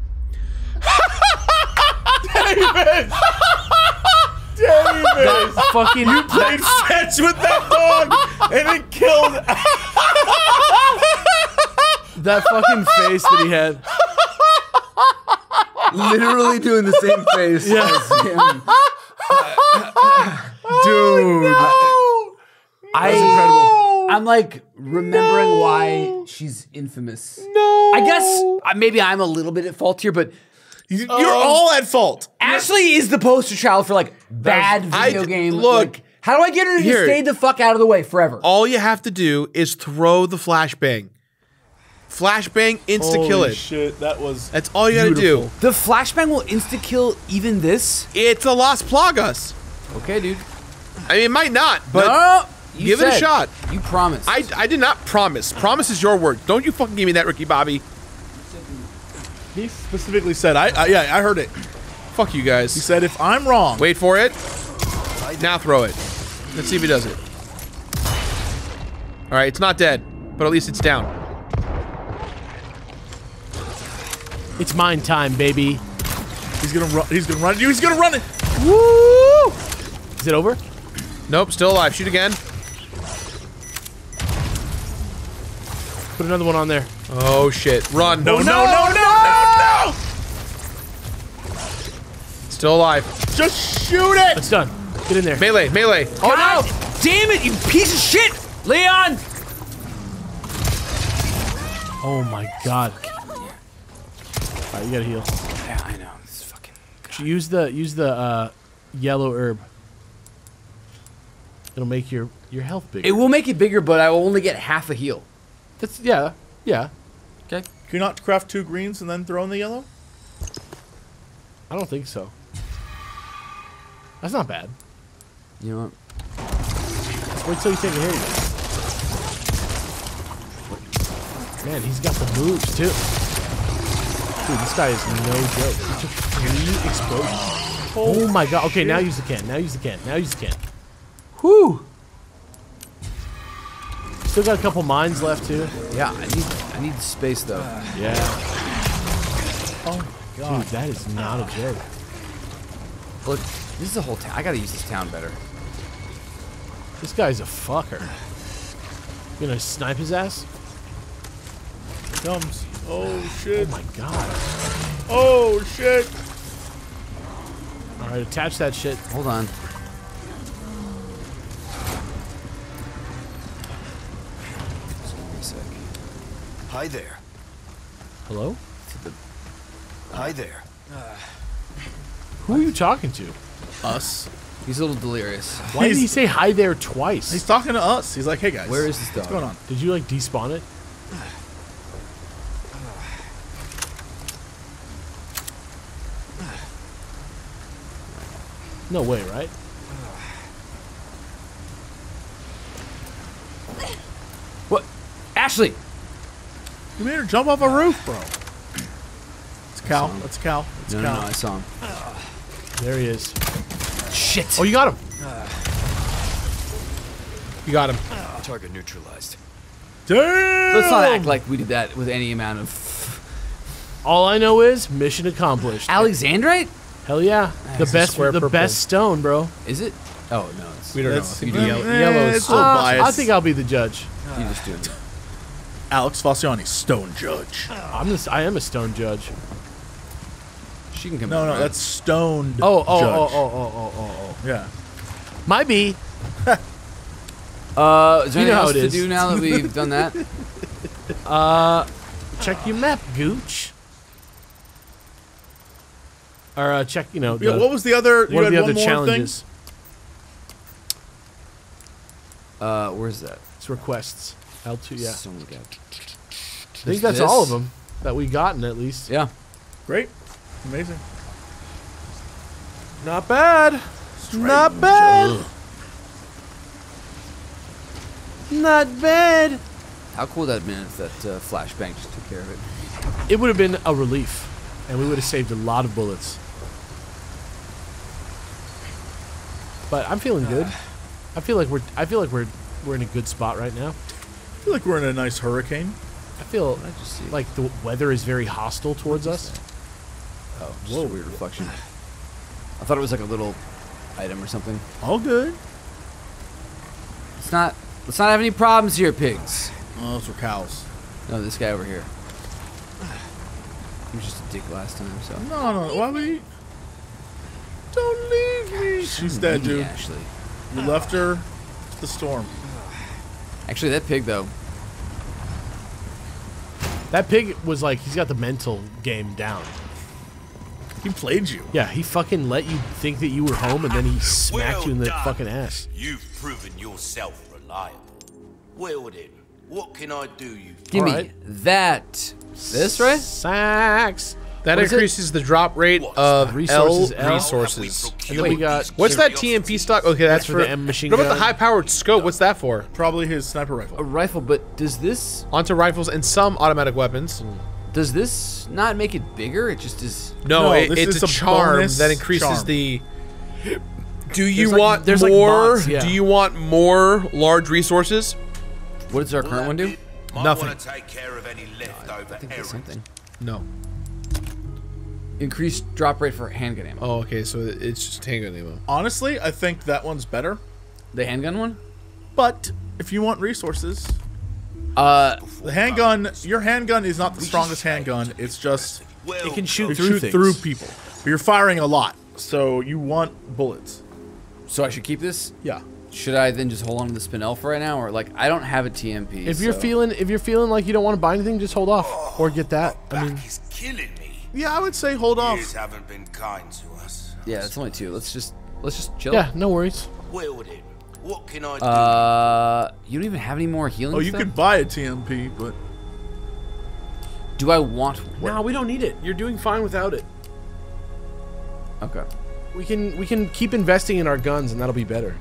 David,
Fucking.
you played fetch with that dog, and it killed.
that fucking face that he had.
Literally doing the same face.
Yeah.
as him.
Dude.
I, I'm like remembering why she's infamous. No. I guess uh, maybe I'm a little bit at fault here, but
You're um, all at fault.
Ashley is the poster child for like bad
I-
video game.
look,
like, how do I get her to
here.
stay the fuck out of the way forever?
All you have to do is throw the flashbang. Flashbang, insta kill
Holy
it.
shit, that was.
That's all you gotta do.
The flashbang will insta kill even this.
It's a Las Plagas.
Okay, dude.
I mean, it might not, but
no, you
give it a shot.
You promised.
I, I did not promise. Promise is your word. Don't you fucking give me that, Ricky Bobby.
He specifically said, I, I yeah, I heard it.
Fuck you guys.
He said, if I'm wrong,
Wait for it. Now throw it. Let's see if he does it. All right, it's not dead, but at least it's down.
It's mine time, baby.
he's gonna run. He's gonna run at you. He's gonna run it.
Woo! Is it over?
Nope, still alive. Shoot again.
Put another one on there.
Oh shit! Run!
No, oh, no, no, no, no, no!
Still alive.
Just shoot it.
It's done. Get in there.
Melee, melee.
oh no! Damn it, you piece of shit, Leon!
Oh my god. Alright, you gotta heal.
Yeah, I know. This fucking.
Use the use the uh, yellow herb. It'll make your your health bigger.
It will make it bigger, but I will only get half a heal.
That's yeah, yeah.
Okay.
Can you not craft two greens and then throw in the yellow?
I don't think so. That's not bad.
You know what?
Just wait till you take a hit. Man, he's got the moves too. Dude, this guy is no joke. He took three explosions. Oh my god. Okay, now use the can. Now use the can. Now use the can. Whew. Still got a couple mines left too.
Yeah, I need I need space though.
Yeah. Oh my god. Dude, that is not a joke.
Look, this is a whole town. I gotta use this town better.
This guy's a fucker. You gonna snipe his ass?
Comes. Oh shit.
Oh my god.
Oh shit.
Alright, attach that shit.
Hold on. Just give me a sec.
Hi there.
Hello?
Hi there. Ah.
Who are you talking to?
Us.
He's a little delirious.
Why did he say hi there twice?
He's talking to us. He's like, hey guys.
Where is this dog?
What's going on?
Did you like despawn it? No way, right?
What? Ashley!
You made her jump off a roof, bro. It's Cal. That's Cal. It's
No, no,
Cal.
no, I saw him.
There he is.
Shit!
Oh, you got him.
You got him.
Target neutralized.
Damn.
Let's not act like we did that with any amount of.
All I know is mission accomplished.
Alexandrite?
Hell yeah. The best the
purple.
best stone, bro.
Is it? Oh, no. It's,
We don't
That's-
know. You
eh,
yellow,
eh,
yellow's
it's a little
Uh,
biased.
I think I'll be the judge.
you just doing it.
Alex Faciane, Stone Judge.
I'm this I am a stone judge.
She can come
No,
in,
no,
right?
that's Stoned
Oh, oh,
Judge.
oh, oh, oh, oh, oh, oh.
Yeah.
Might be.
Uh, is there
You know
anything
how
else to
is.
do now that we've done that?
uh, Check your map, Gooch. Or uh, check, you know, the,
yeah. What was the other?
What are
had
the
one
other
more
challenges?
Uh, where's that?
It's requests. L2, yeah.
So.
I think that's all of them that we gotten at least.
Yeah.
Great. Amazing.
Not bad. Not bad. Not bad.
How cool that have been if that uh, flashbang just took care of it?
It would have been a relief, and we would have saved a lot of bullets. But I'm feeling good. I feel like we're. I feel like we're. We're in a good spot right now.
I feel like we're in a nice hurricane.
I feel
I just see.
like the weather is very hostile towards us.
Oh, just a weird reflection. I thought it was like a little item or something.
All good.
Let's not. Let's not have any problems here, pigs.
Oh, those were cows.
No, this guy over here. He was just a dick last time, so.
No, no. Why would you? Don't leave me. She's dead, dude.
Actually,
You left her to the storm.
actually, that pig though.
That pig was like he's got the mental game down.
He played you.
Yeah, he fucking let you think that you were home, and then he smacked
Well
you in the
done.
fucking ass.
You've proven yourself reliable. Well then, what can I do you for?
Give me that. This right?
Sacks.
That
What is it?
increases the drop rate
What's
of
Resources
L
L?
resources.
And then we got
What's that TMP stock? Okay, that's,
for
for,
the M machine gun.
What about the high-powered scope? What's that for?
Probably his sniper rifle.
A
rifle.
rifle, but does this
Onto rifles and some automatic weapons.
Does this not make it bigger? It just is.
No,
No,
it,
this
it's
is
a,
a
charm
bonus
that increases
charm.
the. Do you
like-
want
there's like
more?
bots, yeah.
Do you want more large resources?
What does our current one do?
Might
Nothing.
want take care of any leftover
I think that's
errands.
something.
No.
Increased drop rate for handgun ammo.
Oh, okay. So it's just handgun ammo.
Honestly, I think that one's better.
The handgun one?
But if you want resources,
Uh,
the handgun, your handgun is not the strongest handgun. It's just
It can shoot
it
through
shoot
things.
through people. But you're firing a lot, so you want bullets.
so I should keep this.
Yeah.
Should I then just hold on to the Spinel for right now, or like I don't have a TMP?
If you're
so-
feeling if you're feeling like you don't want to buy anything, just hold off or get that. I mean,
is killing me.
Yeah, I would say hold
Years
off.
haven't been kind to us.
yeah, it's only two. Let's just let's just chill.
yeah, no worries.
Well then, what can I do?
Uh, you don't even have any more healing.
Oh, you
stuff?
could buy a TMP, but
Do I want? What?
No, we don't need it. You're doing fine without it.
Okay.
We can we can keep investing in our guns, and that'll be better.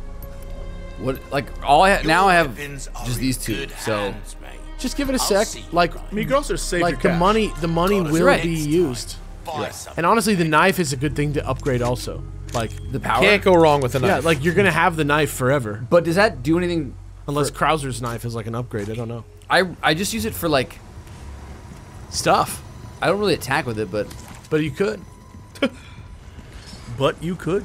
What? Like all I ha- now I have just these two.
good
So
hands, mate.
Just give it a
I'll
sec.
see you
Like
I mean, you could also save
like the
cash.
money the money will
right.
be used.
Buy.
And honestly, the knife is a good thing to upgrade also. Like
the power.
Can't go wrong with a knife.
yeah, like you're gonna have the knife forever.
But does that do anything?
Unless Krauser's knife is like an upgrade. I don't know.
I I just use it for like
Stuff.
I don't really attack with it, but
But you could.
but you could.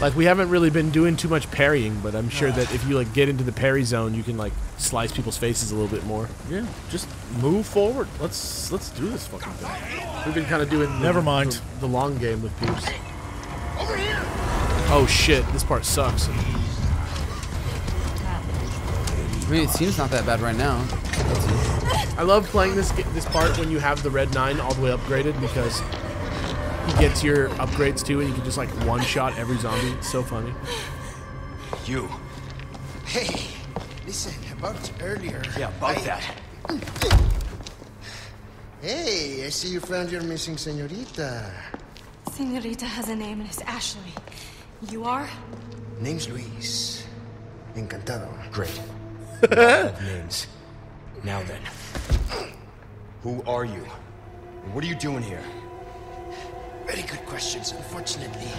Like we haven't really been doing too much parrying, but I'm sure ah. that if you like get into the parry zone, you can like slice people's faces a little bit more.
Yeah, just move forward. Let's let's do this fucking thing.
We've been kind of doing. the-
Never mind.
The, the long game with peeps. Oh shit! This part sucks.
I mean it seems not that bad right now.
I love playing this this part when you have the red nine all the way upgraded because you get your upgrades too, and you can just like one shot every zombie. It's so funny.
You.
Hey, listen, about earlier.
Yeah, about that.
Hey, I see you found your missing senorita.
Senorita has a name and it's Ashley. You are?
Name's Luis. Encantado.
Great. We all names. Now then. Who are you? What are you doing here?
Very good questions, unfortunately.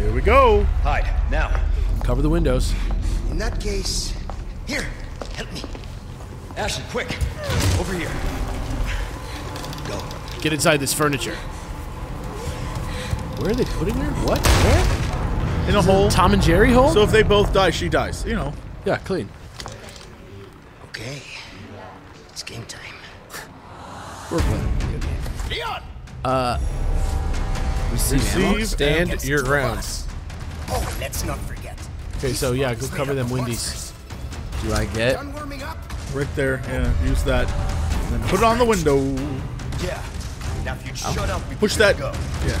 Here we go.
Hide, now.
Cover the windows.
In that case, here, help me.
Ashley, quick! Over here.
Go.
Get inside this furniture. Where are they putting her? What? Where?
In a hole.
Tom and Jerry hole?
So if they both die, she dies. You know.
yeah, clean.
Okay, it's game time.
We're playing. a video game. Uh, receive ammo?
Receive
Stand
and-
your ground.
Oh, let's not forget.
Okay, so yeah, go cover them windies.
Do I get?
Done
right there. Yeah, use that. And then put it on the window.
Yeah. Now if you'd shut up, we
Push that.
Go.
Yeah.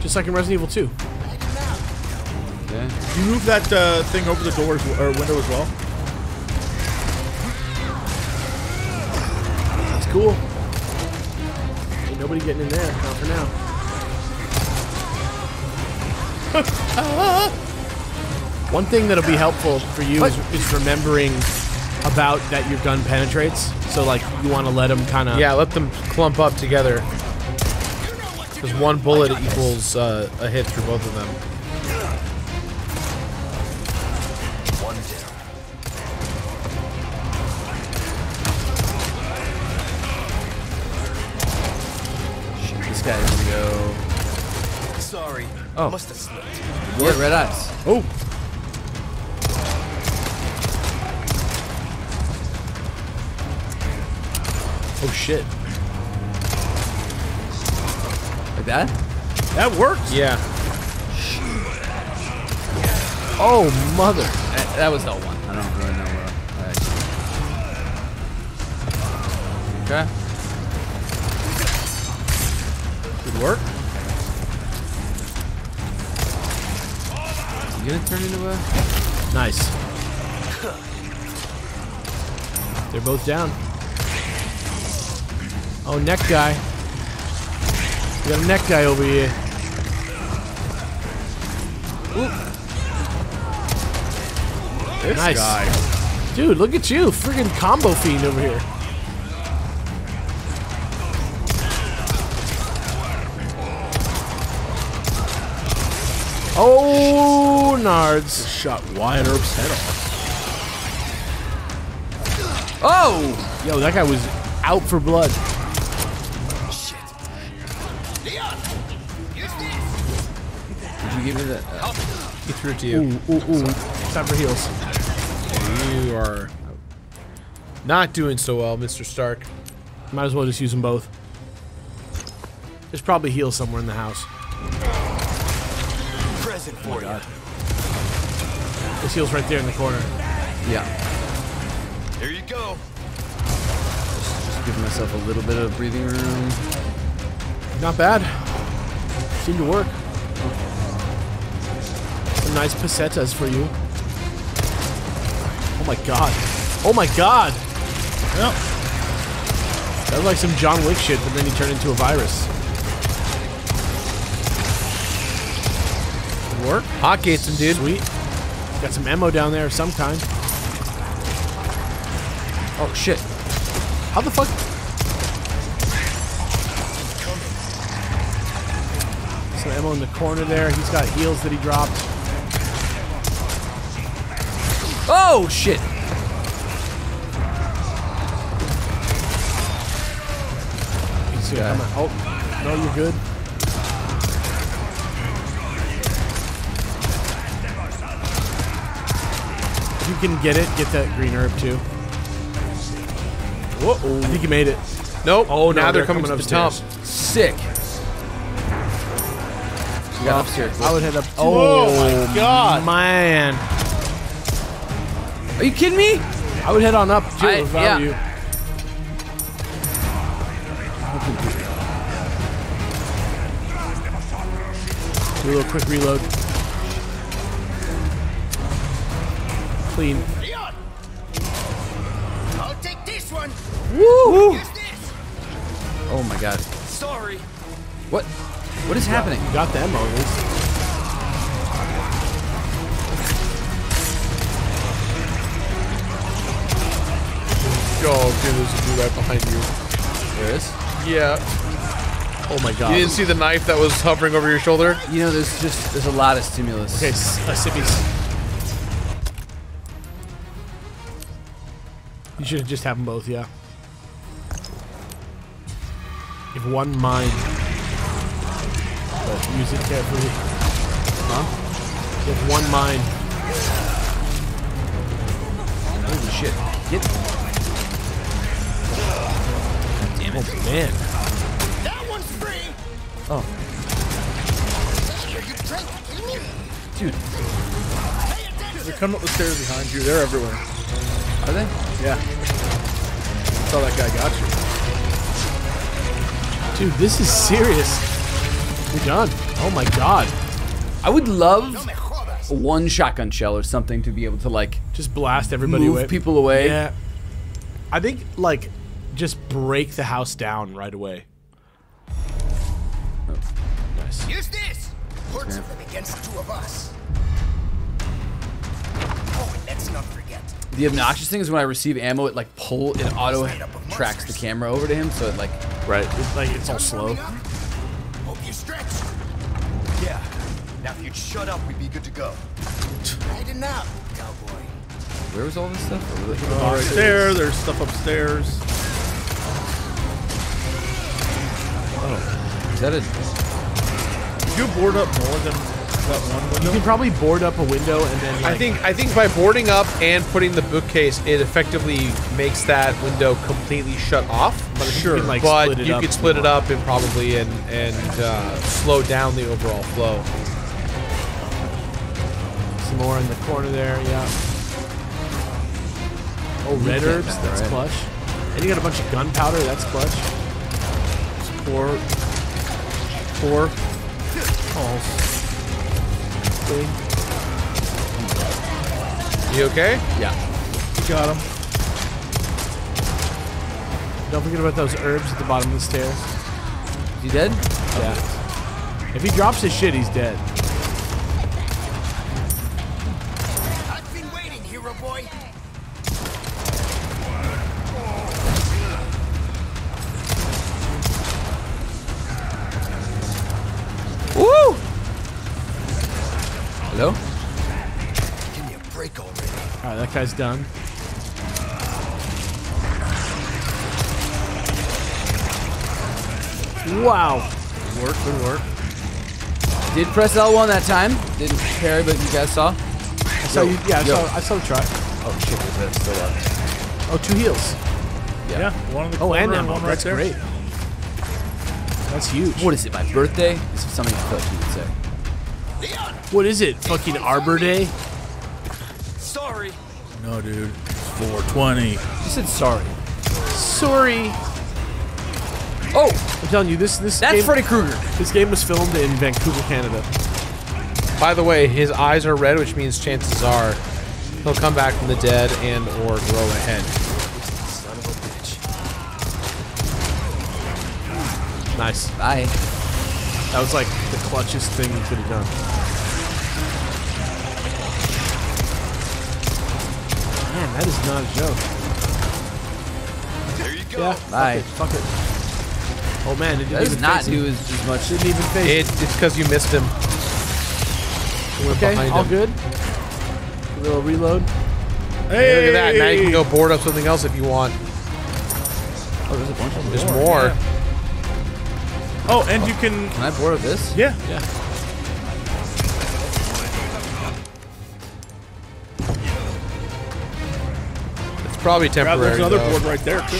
Just like in Resident Evil 2.
Okay.
You move that uh, thing over the door or window as well.
That's cool. Ain't nobody getting in there. Not for now. One thing that'll be helpful for you is, is remembering about that your gun penetrates. So like you want to let them kind of
Yeah, let them clump up together. Because one bullet equals uh, a hit through both of them.
One down.
This guy is gonna go.
Sorry.
Oh.
Must have slipped.
Yeah, red eyes.
oh oh shit
that?
That works.
Yeah.
oh mother
That, that was L1. I don't really know where. Okay.
Good work.
He gonna turn into a?
nice they're both down oh neck guy we got a neck guy over here
This
Nice.
guy.
Dude, look at you, freaking combo fiend over here. Oh, Nards.
Shot Wyatt Earp's head off.
Oh!
Yo, that guy was out for blood.
Give me that? Uh,
He threw it to you.
Ooh, ooh, ooh. Time for heals.
You are not doing so well, Mr. Stark.
Might as well just use them both. There's probably heals somewhere in the house.
Present for you.
There's heals right there in the corner.
yeah.
Here you go.
Just giving myself a little bit of breathing room.
Not bad. Seemed to work. Some nice pesetas for you. Oh my god. Oh my god!
Yep.
That was like some John Wick shit, but then he turned into a virus. Good work.
Hot gates him, dude.
Sweet. Got some ammo down there of some kind.
Oh shit!
How the fuck? Some ammo in the corner there. He's got heals that he dropped.
Oh shit! Yeah.
Oh, no, you're good. You can get it, get that green herb too. Whoa! I think you made it.
Nope.
Oh, no,
now they're,
they're
coming,
coming
to the top.
Sick. We got upstairs.
I would head up.
Oh, oh my god.
man!
Are you kidding me?
I would head on up too
I-
if I
yeah.
were you. Do a little quick reload. Clean.
I'll take this one!
Woo!
This!
Oh my god.
Sorry.
What? What is happening?
You got the ammo
right behind you.
There is.
Yeah.
Oh my god.
You didn't see the knife that was hovering over your shoulder?
You know, there's just there's a lot of stimulus.
Okay, s- uh, Sippies. You should have just have them both, yeah. If one mind. But use it carefully. Huh? You have one mind.
Holy shit! Get.
Damn it. Oh, man.
That one's free!
Oh,
Are you trying to kill me?
dude.
They're coming up the stairs behind you. They're everywhere.
Are they?
Yeah. That's how that guy got you.
Dude, this is serious. We're done. Oh my god.
I would love
No
one shotgun shell or something to be able to like
Just blast everybody
move
away.
people away.
Yeah. I think like just break the house down right away. Nice.
Use this! Hordes of them against two of us. Oh, and let's not forget.
The obnoxious thing is when I receive ammo, it like pull it auto tracks the camera over to him, so it like
Right. It's like it's all slow.
Hope you stretch.
Yeah. Now if you'd shut up, we'd be good to go.
Right enough, cowboy.
where was all this stuff? Over?
Oh, right there. There's stuff upstairs.
Is that a
You board up more than that one window?
You can probably board up a window and then like,
I think I think by boarding up and putting the bookcase, it effectively makes that window completely shut off.
but you can, like,
but
split it
you
up
could split it up and probably and and uh, slow down the overall flow.
Some more in the corner there, yeah. Oh, red herbs, that's
right?
clutch. And you got a bunch of gunpowder, that's clutch.
Four. Four. Oh?
You okay?
yeah?
You got him.
Don't forget about those herbs at the bottom of the stairs.
Is he dead?
Yeah. If he drops his shit, he's dead. Guy's done. Wow.
Good work. Good work.
Did press L1 that time. Didn't parry, but you guys saw.
I saw you. Yeah, I
yo.
saw. I saw the try.
Oh shit! Is that still up?
Oh, two heals.
Yeah. One in the
Oh, and
and
ammo.
one right
That's
there.
great. That's huge.
What is it? My birthday? This is something I feel like you would say.
What is it? Fucking Arbor Day?
Sorry.
No, dude. 420.
You said sorry.
Sorry.
Oh,
I'm telling you, this this
that's
game,
Freddy Krueger.
This game was filmed in Vancouver, Canada.
By the way, his eyes are red, which means chances are he'll come back from the dead and or grow a head.
Son of a bitch.
Nice.
Bye.
That was like the clutchest thing you could have done. That is not a joke.
There you go.
Yeah. fuck
Bye.
it, Fuck it. Oh man, it
does not do as, as much.
Didn't even face
It, it's because you missed him. You went
Okay, all
him.
good. A little reload.
Hey, look at that. Now you can go board up something else if you want.
Oh, there's a bunch of them.
There's more.
Oh, and you can.
Can I board up this?
Yeah.
Yeah.
Probably
Grab,
temporary.
there's another
though.
board right there, too.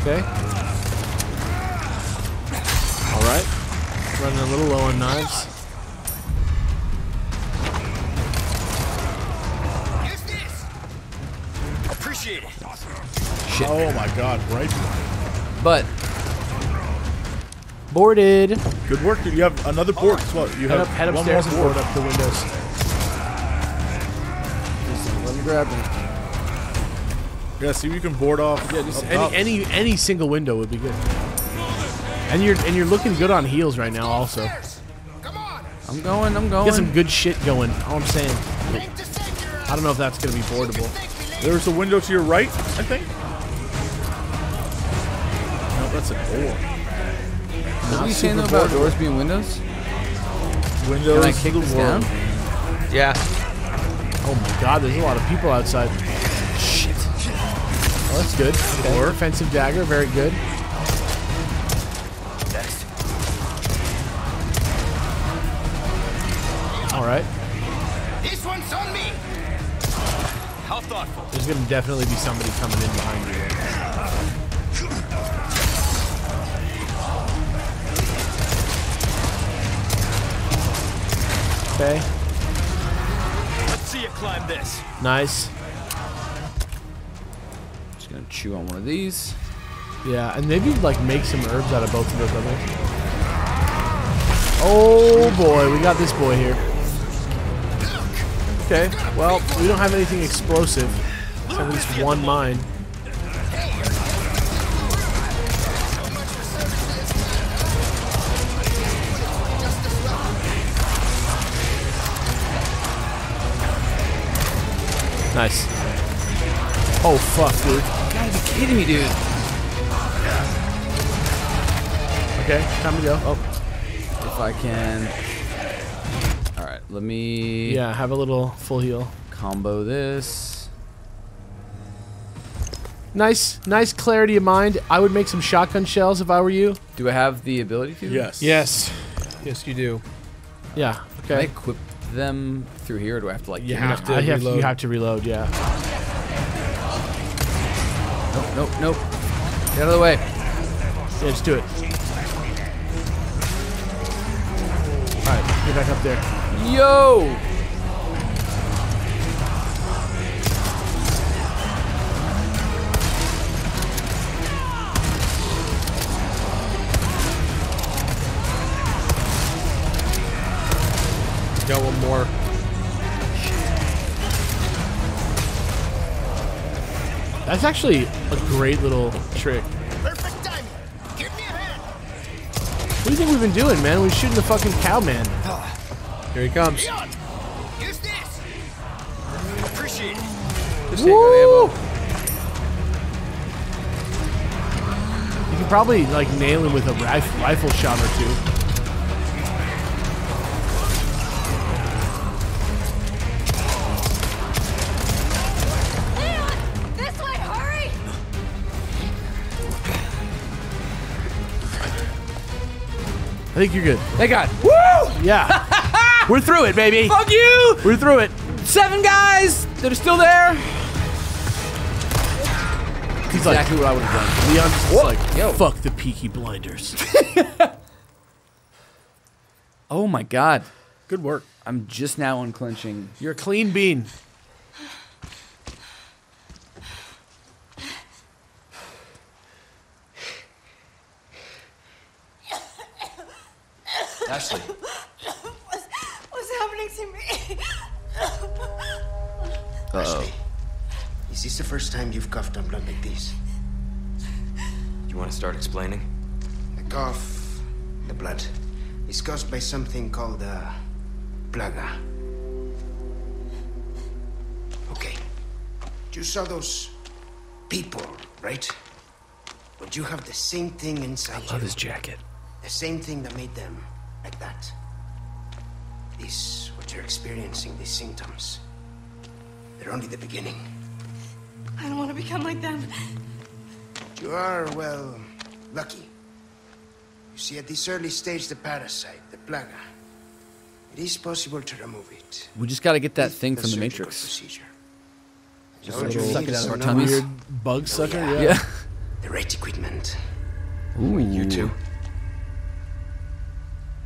Okay. All right. Running a little low on knives.
Use this. Appreciate it.
Oh my god, right?
But
Boarded.
Good work, dude. You have another board as well. You
Head,
have
up, head
one more
upstairs and
board.
board up the windows.
let me grab them.
Yeah, see if you can board off.
Yeah, just
up top.
any, any any single window would be good. And you're and you're looking good on heels right now. Also,
I'm going. I'm going.
got some good shit going. All I'm saying.
Aim to save your
I don't know if that's gonna be boardable.
There's a window to your right, I think. No, that's a door.
What are you saying though about doors being windows?
Windows
Can I kick this
world.
down?
Yeah.
Oh my god, there's a lot of people outside. Shit. Oh, that's good. Okay. Offensive dagger, very good.
Next.
All right.
This one's on me. How thoughtful.
There's gonna definitely be somebody coming in behind you. Okay.
Let's see you climb this.
Nice.
Just gonna chew on one of these.
Yeah, and maybe like make some herbs out of both of those others. Oh boy, we got this boy here. Okay, well, we don't have anything explosive. Let's at least one mine. Nice. Oh fuck, dude.
You gotta be kidding me, dude.
Okay, time to go. Oh,
If I can. All right, let me
yeah, have a little full heal.
combo this.
Nice, nice clarity of mind. I would make some shotgun shells if I were you.
Do I have the ability to?
Yes.
Yes. Yes, you do.
Yeah.
Can I
Okay.
equip them through here, or do I have to like?
You have to
have you
reload.
have to reload. Yeah.
Nope, nope, nope. Get out of the way.
Yeah, just do it. All right, get back up there.
Yo!
That's actually a great little trick.
Perfect timing. Give me a hand.
What do you think we've been doing, man? We're shooting the fucking cowman. Ah.
Here he comes.
Leon, use this. Appreciate it.
This ain't got ammo.
You can probably like nail him with a rif- rifle shot or two. Think you're good.
Thank God. Woo!
Yeah. We're through it, baby.
Fuck you!
We're through it.
Seven guys that are still there.
He's like,
Exactly what I would have done.
Leon's just like,
Yo.
fuck the Peaky Blinders.
Oh my God.
Good work.
I'm just now unclenching.
You're a clean bean.
Ashley,
What's, what's happening to me?
Ashley, is this the first time you've coughed on blood like this?
Do you want to start explaining?
The cough, the blood, is caused by something called uh, plaga. Okay. You saw those people, right? But you have the same thing inside you.
I love his jacket.
The same thing that made them like that. These, what you're experiencing, these symptoms, they're only the beginning.
I don't want to become like them.
You are, well, lucky. You see, at this early stage, the parasite, the plaga, it is possible to remove it.
We just got to get that
with
thing
the
from the
surgical
Matrix.
Procedure.
Just
So
like
you
suck
need
it out of our tummies.
Weird bug sucker.
yeah.
Yeah.
Yeah.
The right equipment.
Ooh,
You too?